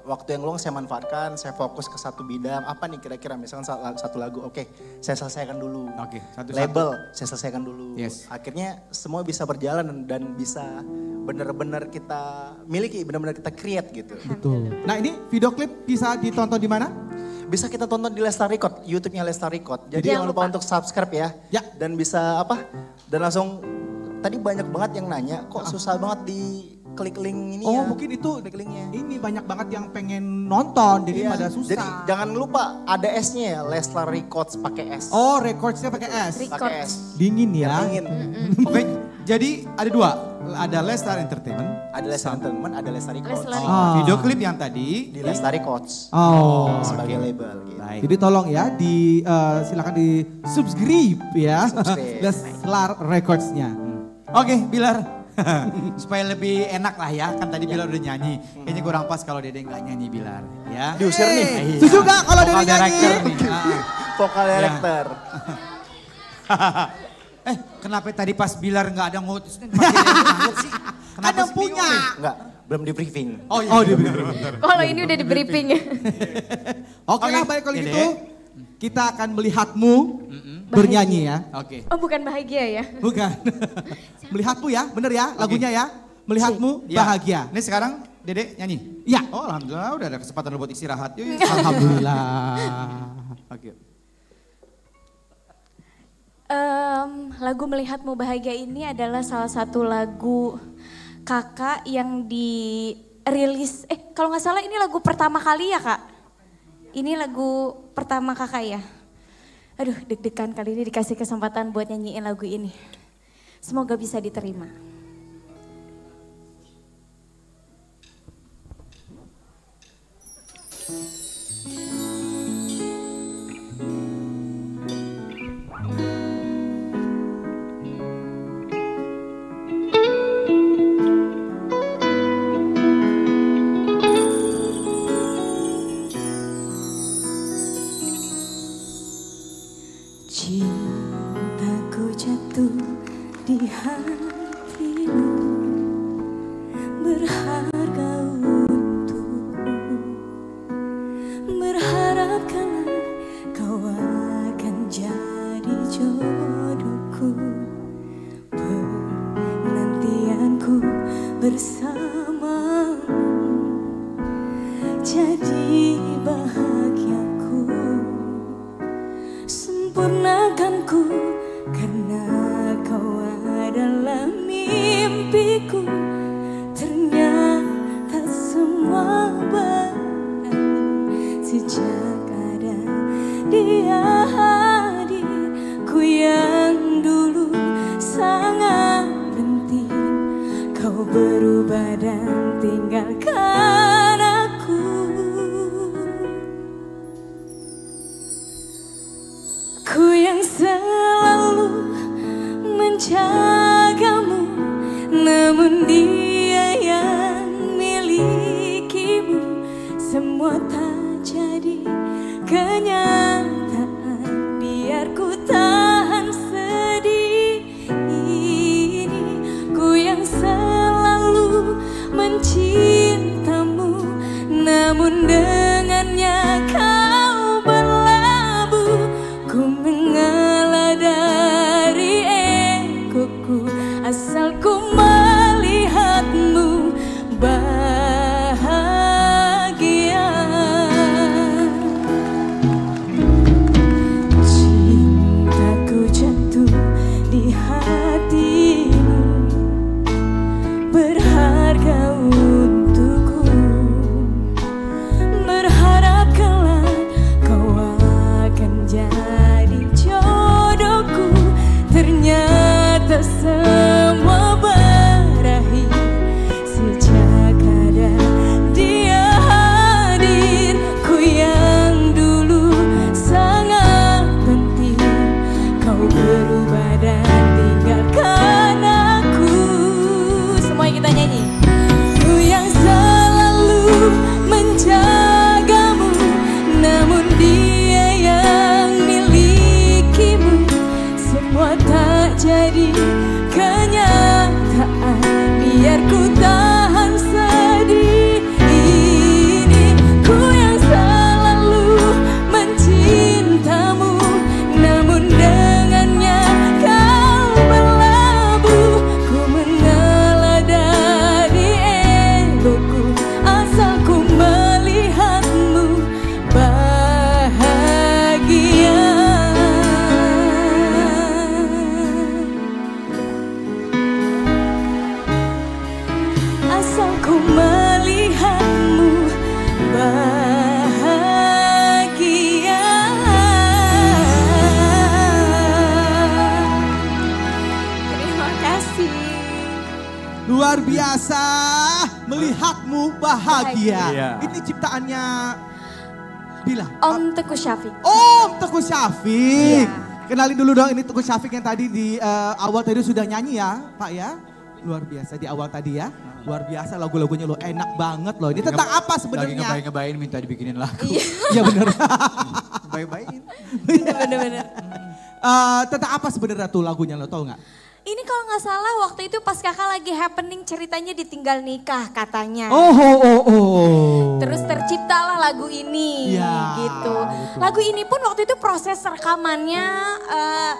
waktu yang luang saya manfaatkan saya fokus ke satu bidang apa nih kira-kira misalkan sa- satu lagu oke saya selesaikan dulu Oke, satu-satu. label saya selesaikan dulu Yes. akhirnya semua bisa berjalan dan- bisa benar-benar kita miliki benar-benar kita create gitu Betul. Nah ini video klip bisa ditonton di mana? bisa kita tonton di Lestar Record, YouTube-nya Lestar Record. Jadi Jangan jangan lupa lupa. untuk subscribe ya. Ya. Dan bisa apa? Dan langsung tadi banyak banget yang nanya, kok susah banget di klik link ini Oh ya. mungkin itu klik linknya. ini banyak banget yang pengen nonton jadi Iya. pada susah. Jadi jangan lupa ada S-nya ya, Lestar Records pakai S. oh recordsnya pakai S. pakai S. Dingin ya. Dingin. Oke, jadi ada dua. Ada Lestar Entertainment. Ada Lestar Entertainment, ada Lestar Records. Ah. Video klip yang tadi. Di Lestar Records. Oh. sebagai label gitu. Baik. Jadi tolong ya di eh, silakan di subscribe ya. Subscribe. [LAUGHS] Leslar Recordsnya. Oke, Bilar. [LAUGHS] Supaya lebih enak lah ya, kan tadi Bilar udah nyanyi. Kayaknya kurang pas kalau Dede nggak nyanyi Bilar. Ya. Diusir nih. Iya. Setuju nggak kalau Dede nyanyi? director nih. [LAUGHS] Ah. Vokal Ya. director. [LAUGHS] eh, kenapa tadi pas Bilar nggak ada ngutus? Kenapa sih? Kenapa Ada sih punya. Enggak, belum di briefing. Oh, iya. Oh, di Kalau ini udah di briefing. Oke lah Oke, baik kalau Dede. gitu. Kita akan melihatmu bernyanyi ya. Oke. Oh bukan bahagia ya? Bukan. [LAUGHS] Melihatmu ya, bener ya lagunya ya. Melihatmu Ya. bahagia. Ini sekarang Dede nyanyi? Ya. Oh Alhamdulillah udah ada kesempatan buat istirahat. Yuk, yuk. Alhamdulillah. [LAUGHS] Oke. Em, lagu Melihatmu Bahagia ini adalah salah satu lagu kakak yang dirilis, eh kalau nggak salah ini lagu pertama kali ya kak? Ini lagu pertama kakak ya? Aduh deg-degan kali ini dikasih kesempatan buat nyanyiin lagu ini. Semoga bisa diterima. Di berubah dan tinggalkan aku. Ku yang selalu menjagamu Namun dia yang milikimu. Semua tak jadi kenyataan Luar biasa melihatmu bahagia. Bahagia. Ini ciptaannya Bila. Om Teguh Syafiq. Om Teguh Syafiq. Kenalin dulu dong ini Teguh Syafiq yang tadi di eh, awal tadi sudah nyanyi ya Pak ya. Luar biasa di awal tadi ya. Luar biasa lagu-lagunya lo enak banget loh. Ini tentang apa Lagi sebenarnya? ngebayin-ngebayin minta dibikinin lagu. Iya benar. [LAUGHS] Baik-baikin. Bener-bener. [LAUGHS] Eh, tentang apa sebenarnya tuh lagunya lo tau nggak? Ini kalau nggak salah waktu itu pas kakak lagi happening ceritanya ditinggal nikah katanya. Oh, oh, oh, oh. Terus terciptalah lagu ini Ya, gitu. Lagu ini pun waktu itu proses rekamannya eh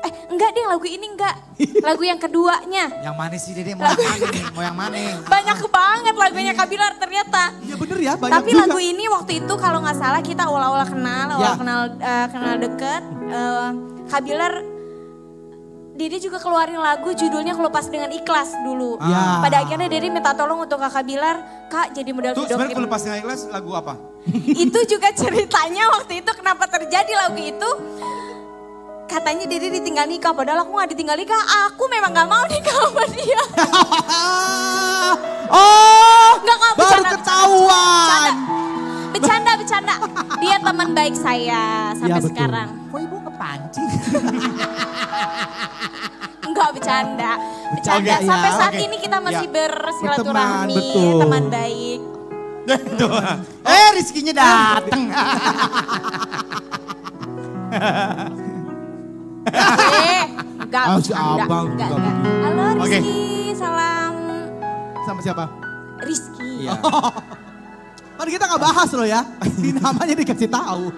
eh enggak deh lagu ini enggak. [LAUGHS] Lagu yang keduanya. Yang mana sih Dede? Mau yang mana? Mau yang mana? Banyak banget lagunya Kak Bilar ternyata. Iya bener ya banyak Tapi juga. lagu ini waktu itu kalau nggak salah kita awal-awal kenal, awal Ya. kenal eh, kenal deket. eh, Kak Bilar Dede juga keluarin lagu judulnya Kelupas dengan Ikhlas dulu. Ya. Pada akhirnya Dede minta tolong untuk Kakak Bilar, Kak jadi model Tuh video sebenarnya klip. kalau pas dengan ikhlas lagu apa? [LAUGHS] itu juga ceritanya waktu itu kenapa terjadi lagu itu. Katanya Dede ditinggal nikah, padahal aku gak ditinggal nikah. Aku memang gak mau nikah sama dia. [LAUGHS] Oh, Enggak, enggak, baru bercanda, ketahuan. Bercanda, bercanda. Dia teman baik saya sampai Ya, betul. sekarang. Kok ibu kepancing? [LAUGHS] Enggak bercanda. Bercanda. Oke, sampai ya, saat oke. ini kita masih Ya. bersilaturahmi, teman baik. [LAUGHS] Tuh. Eh Rizkinya dateng. eh, enggak Ah, si bercanda. abang Enggak, enggak. begitu. Halo Oke. Rizky, salam Sama siapa? Rizky. Iya. [LAUGHS] Kan kita nggak bahas loh ya. Ini namanya dikasih tahu.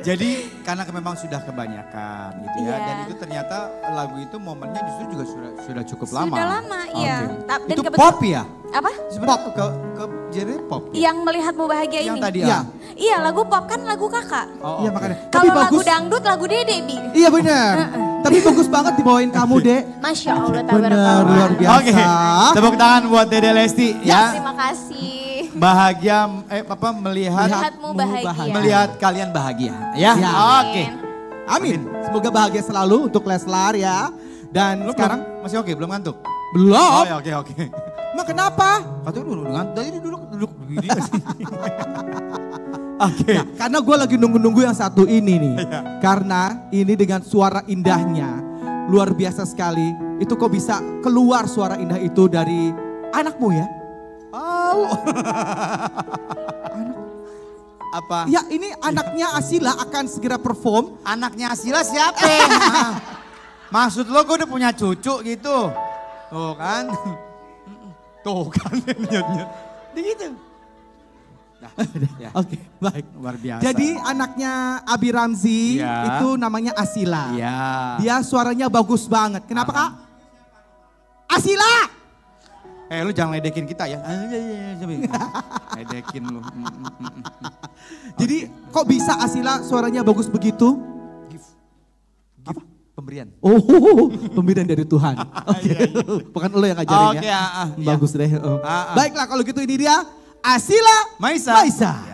Jadi karena memang sudah kebanyakan gitu ya. Iya. Dan itu ternyata lagu itu momennya justru juga sudah sudah cukup lama. Sudah lama, iya. Ta- dan Itu kebetul- pop ya? Apa? Sebenarnya ke ke genre pop. ya? Yang melihatmu bahagia Yang ini. tadi Iya. ya. Iya, lagu pop kan lagu kakak. Oh, Iya oke. makanya. Tapi Kalau lagu bagus. dangdut lagu Dede, Bi. Iya benar. Tapi bagus banget dibawain kamu, Dek. Masya Allah, Benar, tabarakallah. luar biasa. Oke. Tepuk tangan buat Dede Lesti Ya, ya. terima kasih. Bahagia eh apa melihat Melihatmu bahagia. melihat kalian bahagia ya. Ya. Oke. Amin. Semoga bahagia selalu untuk Leslar ya. Dan Lu sekarang belum- masih oke belum ngantuk? belum. Oh ya oke oke. Mak kenapa? Katanya dulu ngantuk. Tadi duduk duduk begini. [LAUGHS] Oke. karena gue lagi nunggu-nunggu yang satu ini nih. Iya. Karena ini dengan suara indahnya luar biasa sekali. Itu kok bisa keluar suara indah itu dari anakmu ya? Oh. Apa? Ya ini anaknya Asila akan segera perform. Anaknya Asila siapa? [LAUGHS] Ah. Maksud lo gue udah punya cucu gitu. Tuh kan. Tuh kan nyut-nyut. Gitu. Nah, [LAUGHS] ya. Oke, baik. Luar biasa. Jadi anaknya Abi Ramzi Iya. itu namanya Asila. Iya. Dia suaranya bagus banget. Kenapa kak? Asila! Eh lu jangan ledekin kita ya. Ah, iya, iya, iya, [LAUGHS] ledekin lu. Mm, mm, mm. Jadi kok bisa Asila suaranya bagus begitu? Pemberian. Oh, [LAUGHS] pemberian dari Tuhan. [LAUGHS] Oke, bukan lo yang ngajarin Oke, ya. iya. Bagus deh. Ah, ah. Baiklah kalau gitu ini dia Asila Maisa. Maisa. Ternyata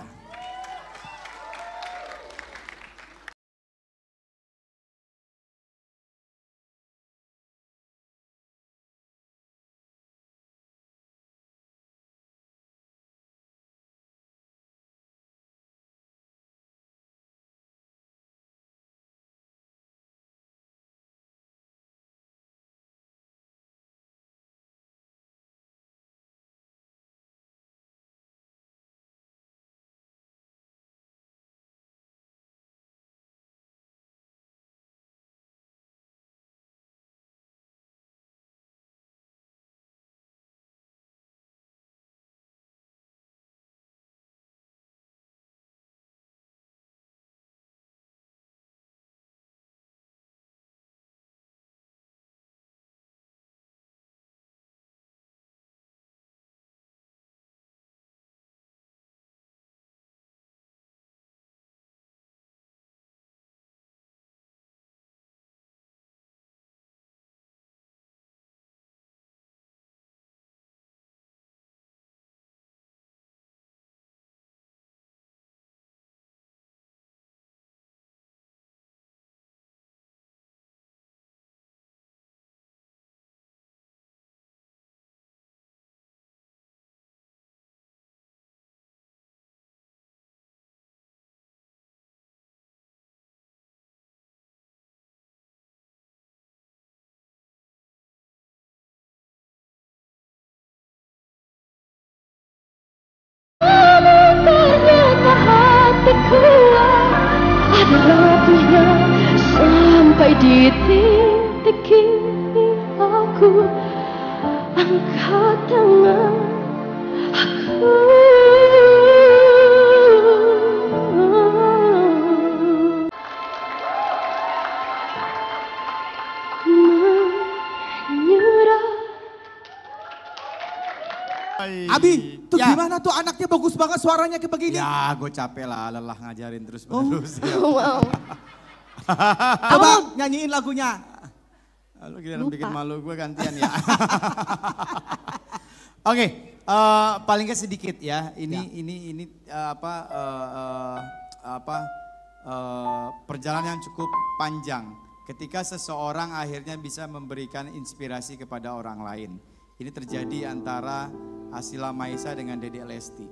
ada ratunya sampai di titik ini aku angkat tangan. Aku Abi, tuh Ya. gimana tuh anaknya bagus banget suaranya kayak begini. Ya gue capek lah lelah ngajarin terus Oh. menerus. ya. [LAUGHS] wow [LAUGHS] Coba nyanyiin lagunya. Lalu kita bikin malu gue gantian ya. [LAUGHS] Oke, eh, paling nggak sedikit ya. Ini ini ini eh, apa eh, eh, apa eh, perjalanan yang cukup panjang. Ketika seseorang akhirnya bisa memberikan inspirasi kepada orang lain. Ini terjadi antara Asila Maisa dengan Dede Lesti.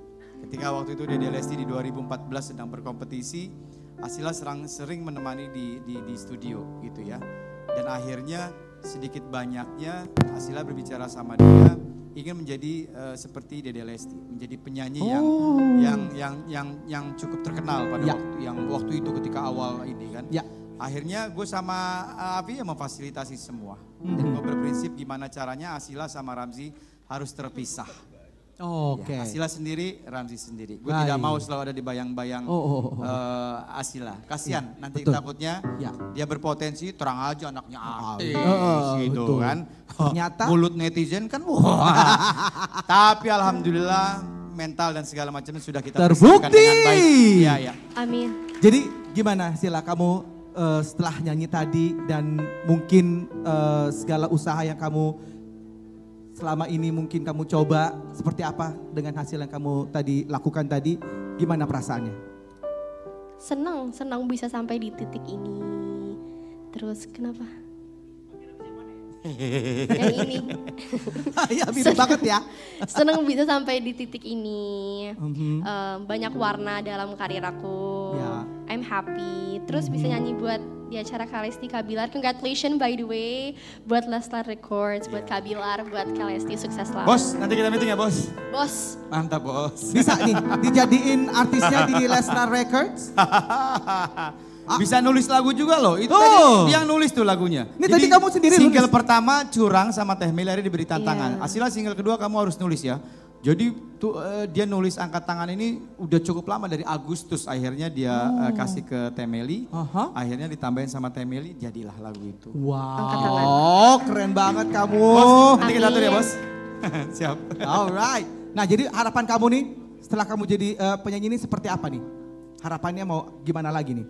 Ketika waktu itu Dede Lesti di 2014 sedang berkompetisi, Asila serang, sering menemani di, di, di studio gitu ya. Dan akhirnya sedikit banyaknya Asila berbicara sama dia ingin menjadi eh, seperti Dede Lesti, menjadi penyanyi yang Oh. yang yang yang yang cukup terkenal pada Ya. waktu yang waktu itu ketika awal ini kan. Ya. Akhirnya gue sama uh, Avi yang memfasilitasi semua. Mhm. Dan gue berprinsip gimana caranya Asila sama Ramzi harus terpisah. Oke. Ya, Asila sendiri, Ramzi sendiri. Gue tidak mau selalu ada di bayang-bayang Oh, oh, oh. eh, Asila. Kasihan Ya, nanti betul. takutnya Ya. dia berpotensi terang aja anaknya artis Oh, gitu betul. kan. Ternyata- [LAUGHS] mulut netizen kan wah. [LAUGHS] Tapi alhamdulillah mental dan segala macamnya sudah kita Terbukti. dengan baik. Iya, iya. Amin. Jadi gimana Sila kamu eh, setelah nyanyi tadi dan mungkin eh, segala usaha yang kamu selama ini mungkin kamu coba seperti apa dengan hasil yang kamu tadi lakukan tadi gimana perasaannya? Senang, senang bisa sampai di titik ini. Terus kenapa? [LAUGHS] Yang ini. [LAUGHS] ya mirip banget ya. Senang bisa sampai di titik ini. Mhm. Eh, banyak warna dalam karir aku. I'm happy. Terus bisa nyanyi buat di acara Kalesti Kabilar. Congratulations by the way. Buat Leslar Records, buat Kabilar, buat Kalesti sukses selalu. Bos, nanti kita meeting ya bos. Bos. Mantap bos. Bisa nih dijadiin artisnya di Lesnar Records. [LAUGHS] Bisa nulis lagu juga loh. Itu Oh. tadi yang nulis tuh lagunya. Ini tadi kamu sendiri Single nulis? pertama curang sama Teh akhirnya diberi tantangan. Iya. Asila single kedua kamu harus nulis ya. Jadi tuh eh, dia nulis angkat tangan ini udah cukup lama dari Agustus akhirnya dia eh, Oh. kasih ke Teh Meli. Akhirnya ditambahin sama Teh Meli jadilah lagu itu. Wow, keren banget kamu. Bos, nanti kita atur ya bos. [LAUGHS] Siap. Alright. Nah jadi harapan kamu nih setelah kamu jadi eh, penyanyi ini seperti apa nih? Harapannya mau gimana lagi nih?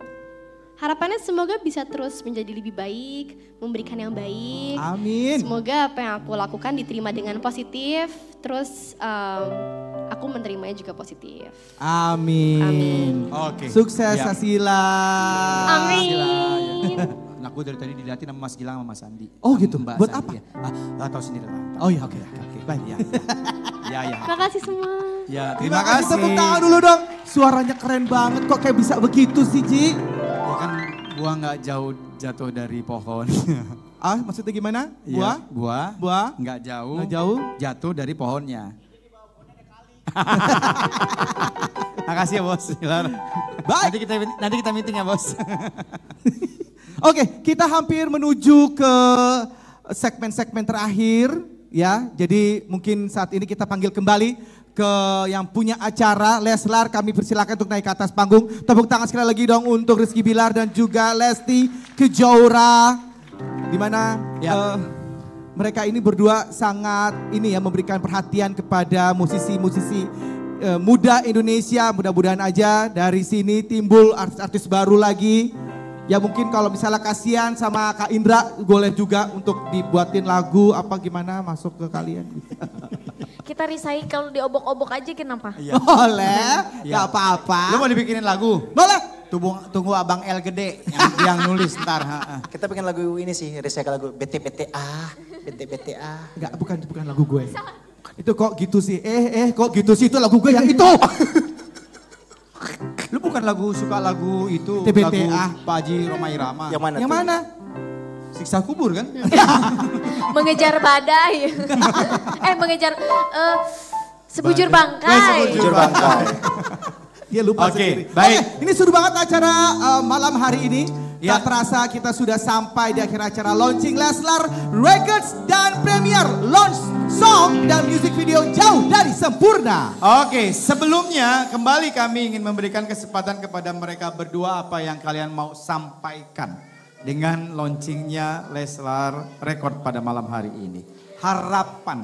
Harapannya semoga bisa terus menjadi lebih baik, memberikan yang baik. Amin. Semoga apa yang aku lakukan diterima dengan positif, terus em, aku menerimanya juga positif. Amin. Oke. Sukses Ya. Asila. Amin. Nah, aku dari tadi dilihatin sama Mas Gilang sama Mas Andi. Oh gitu. Mbak Buat Sandi, apa? ya. Ah, nggak tahu sendiri lah. Oh iya oke oke oke. Baik. [LAUGHS] Ya, ya, ya. Terima kasih semua. Ya, Terima kasih. Tepuk tangan dulu dong. Suaranya keren banget kok kayak bisa begitu sih Ji. Ya buah nggak jauh jatuh dari pohon. [LAUGHS] Ah maksudnya gimana? Buah? buah, Buah? nggak jauh, Nggak jauh? jatuh dari pohonnya. [LAUGHS] Makasih ya bos. Gilar. Nanti kita nanti kita meeting ya bos. [LAUGHS] Oke, kita hampir menuju ke segmen-segmen terakhir ya. Jadi mungkin saat ini kita panggil kembali ke yang punya acara Leslar kami persilakan untuk naik ke atas panggung. Tepuk tangan sekali lagi dong untuk Rizky Bilar dan juga Lesti Kejora. Di mana eh, mereka ini berdua sangat ini ya memberikan perhatian kepada musisi-musisi eh, muda Indonesia. Mudah-mudahan aja dari sini timbul artis-artis baru lagi. Ya mungkin kalau misalnya kasihan sama Kak Indra boleh juga untuk dibuatin lagu apa gimana masuk ke kalian. [LAUGHS] Kita recycle diobok-obok aja kenapa? Boleh, Iya. gak apa-apa. Lu mau dibikinin lagu? Boleh. Tunggu, tunggu abang L gede yang, yang nulis ntar. ha, ha. Kita bikin lagu ini sih, recycle lagu BT-BTA, BT-BTA. Enggak, bukan bukan lagu gue. Itu kok gitu sih. Eh, eh, kok gitu sih itu lagu gue yang itu. Lu bukan lagu suka lagu itu, TBTA. lagu Pak Haji Romai Rama. Yang mana Yang tuh? mana? Siksa kubur kan? [LAUGHS] mengejar badai. [LAUGHS] eh mengejar eh, sebujur bangkai. Sebujur bangkai. Dia [LAUGHS] lupa Oke, sendiri. baik. Oke, ini seru banget acara uh, malam hari ini. Tak terasa kita sudah sampai di akhir acara launching Leslar Records dan premier launch song dan music video jauh dari sempurna. Oke, sebelumnya kembali kami ingin memberikan kesempatan kepada mereka berdua apa yang kalian mau sampaikan dengan launchingnya Leslar Record pada malam hari ini. Harapan.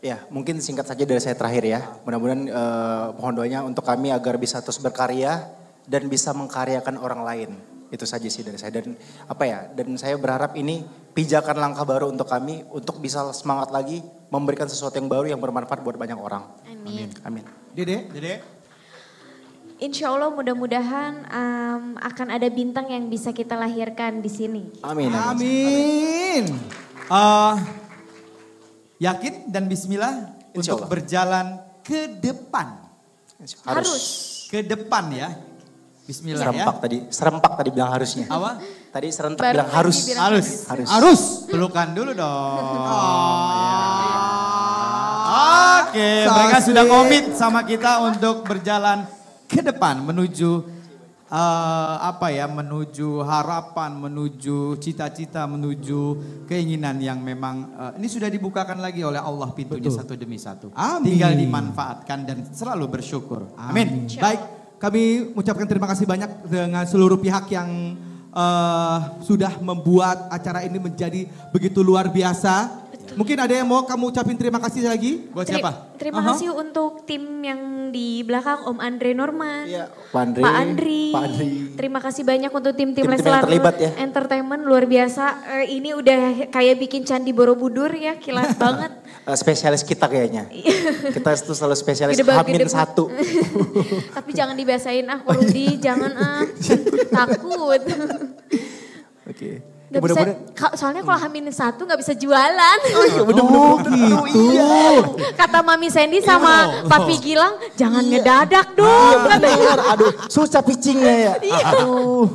Ya, mungkin singkat saja dari saya terakhir ya. Mudah-mudahan eh, mohon doanya untuk kami agar bisa terus berkarya dan bisa mengkaryakan orang lain. Itu saja sih dari saya dan apa ya? Dan saya berharap ini pijakan langkah baru untuk kami untuk bisa semangat lagi memberikan sesuatu yang baru yang bermanfaat buat banyak orang. Amin. Amin. Dede, Dede. Insya Allah mudah-mudahan em, akan ada bintang yang bisa kita lahirkan di sini. Amin. Amin. Eh, yakin dan bismillah Insya untuk Allah. berjalan ke depan. Harus. Ke depan ya. Bismillah Serempak ya. tadi, serempak tadi bilang harusnya. Apa? Tadi serentak Baru bilang harus. bilang Harus. Harus. Harus. Pelukan dulu dong. Oke, So mereka sudah komit sama kita untuk berjalan ke depan menuju eh, apa ya, menuju harapan, menuju cita-cita, menuju keinginan yang memang eh, ini sudah dibukakan lagi oleh Allah pintunya Betul. satu demi satu. Amin. Tinggal dimanfaatkan dan selalu bersyukur. Amin. Baik, kami ucapkan terima kasih banyak dengan seluruh pihak yang eh, sudah membuat acara ini menjadi begitu luar biasa. Mungkin ada yang mau kamu ucapin terima kasih lagi? Buat Teri- Terima Aha. kasih untuk tim yang di belakang Om Andre Norman, Pak Andri. Pak Andri. Pak Andri. Terima kasih banyak untuk tim-tim Leslar terlibat ya. Entertainment luar biasa. Eh, ini udah kayak bikin candi Borobudur ya, kilat [LAUGHS] banget. Eh, spesialis kita kayaknya. kita itu selalu spesialis Hamin satu. [LAUGHS] Tapi jangan dibasahin ah, Oh, iya. Rudi, [LAUGHS] jangan ah. Takut. Oke. Gak bisa, soalnya kalau hamilin satu gak bisa jualan. Oh iya bener-bener. gitu. Kata Mami Sandy sama Iya. Papi Gilang, jangan ngedadak Iya dong. benar. Aduh, susah pitchingnya ya. Iya. Aduh.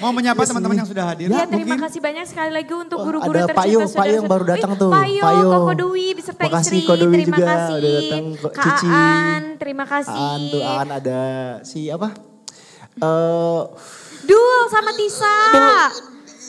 Mau menyapa teman-teman yang sudah hadir? Ya, terima kasih banyak sekali lagi untuk guru-guru ada tercinta Payung, saudara- Payung baru datang tuh. Payung, Payung. Koko Dewi beserta Makasih, istri. Koko Dewi terima juga kasih. udah datang, Kak Cici. Aan, terima kasih. Aan tuh, Aan ada si apa? Eh Dul sama Tisa.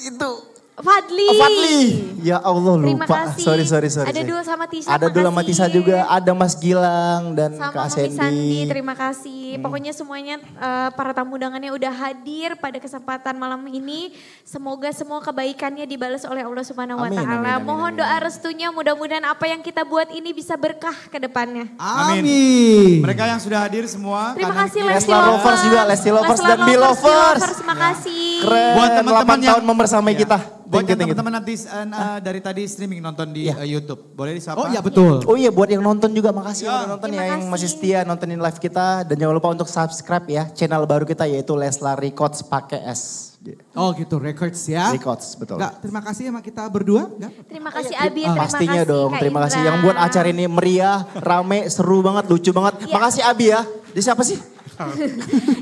Itu. Fadli. Oh, Fadli. Ya Allah Terima lupa. kasih. Sorry, sorry, sorry. Ada. Dul sama Tisa, Ada Dul sama. Tisa juga. Ada Mas Gilang dan Sama Kak Sandi, Sandy. terima kasih. Pokoknya semuanya eh, para tamu undangannya udah hadir pada kesempatan malam ini. Semoga semua kebaikannya dibalas oleh Allah Subhanahu wa Amin, taala. amin, amin, Mohon doa restunya mudah-mudahan apa yang kita buat ini bisa berkah ke depannya. Amin. Mereka yang sudah hadir semua. Terima kanan kasih. Lesti Lovers. Lovers juga, Lesti Lovers Leslar dan Bill Lovers. Terima kasih. Keren. Buat teman-teman 8 yang- tahun membersamai Iya. kita. Buat yang teman-teman nanti eh, dari tadi streaming nonton di eh, YouTube, boleh disapa? Oh iya betul. Oh iya buat yang nonton juga makasih yang udah nonton Terima ya yang masih setia nontonin live kita dan jangan lupa untuk subscribe ya channel baru kita yaitu Leslar Records pakai S. Oh gitu, records ya. Records betul. Enggak, terima kasih sama kita berdua. Enggak? Terima kasih Abi, terima Pastinya kasih dong, Kak terima kasih yang buat acara ini meriah, rame, seru banget, lucu banget. Iya. Makasih Abi ya. Dia siapa sih?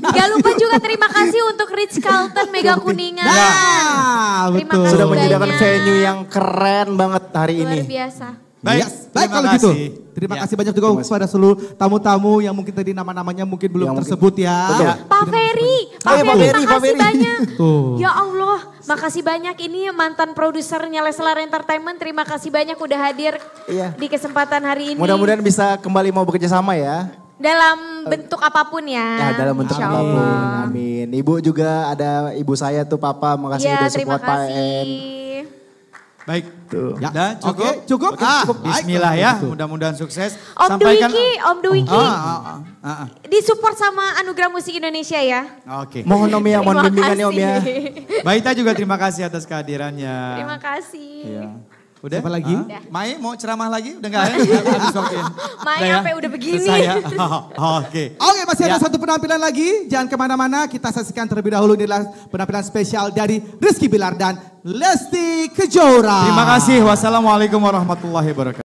Gak lupa juga terima kasih untuk Ritz Carlton Mega Kuningan. Nah, Terima betul. kasih Sudah menyediakan banyak. venue yang keren banget hari Luar ini. biasa. Baik, Yes. Baik kalau kasih. gitu. Terima kasih banyak juga kepada seluruh tamu-tamu yang mungkin tadi nama-namanya mungkin belum tersebut ya. Betul. Ya. Pak Ferry, Pak Ferry, Pak makasih Ferry. banyak. Tuh. Ya Allah, makasih banyak ini mantan produsernya Leslar Entertainment. Terima kasih banyak udah hadir Iya. di kesempatan hari ini. Mudah-mudahan bisa kembali mau bekerja sama ya. Dalam bentuk apa pun ya. Ya dalam bentuk Insya apa pun. Allah. Amin. Ibu juga ada ibu saya tuh papa makasih Ya, udah terima support Pak En. kasih. Baik. Tuh. Ya, Dah cukup. Oke, cukup. Oke, Ah, cukup. Bismillah ya, mudah-mudahan sukses. Om Dwiki, Om Dwiki. Ah, ah, ah, ah, ah. Disupport sama Anugerah Musik Indonesia ya. Oke. Mohon Om ya, mohon Terima bimbingan ya Om ya. Baita juga terima kasih atas kehadirannya. Terima kasih. Iya. Udah? Siapa lagi? Ah? Mai mau ceramah lagi? Udah enggak ya? Habis. [LAUGHS] Mai Udah ya? sampai udah begini. Ya? Oh, Oke. Oke masih ada Ya. satu penampilan lagi. Jangan ke mana-mana. Kita saksikan terlebih dahulu. Ini adalah penampilan spesial dari Rizky Bilar dan Lesti Kejora. Terima kasih. Wassalamualaikum warahmatullahi wabarakatuh.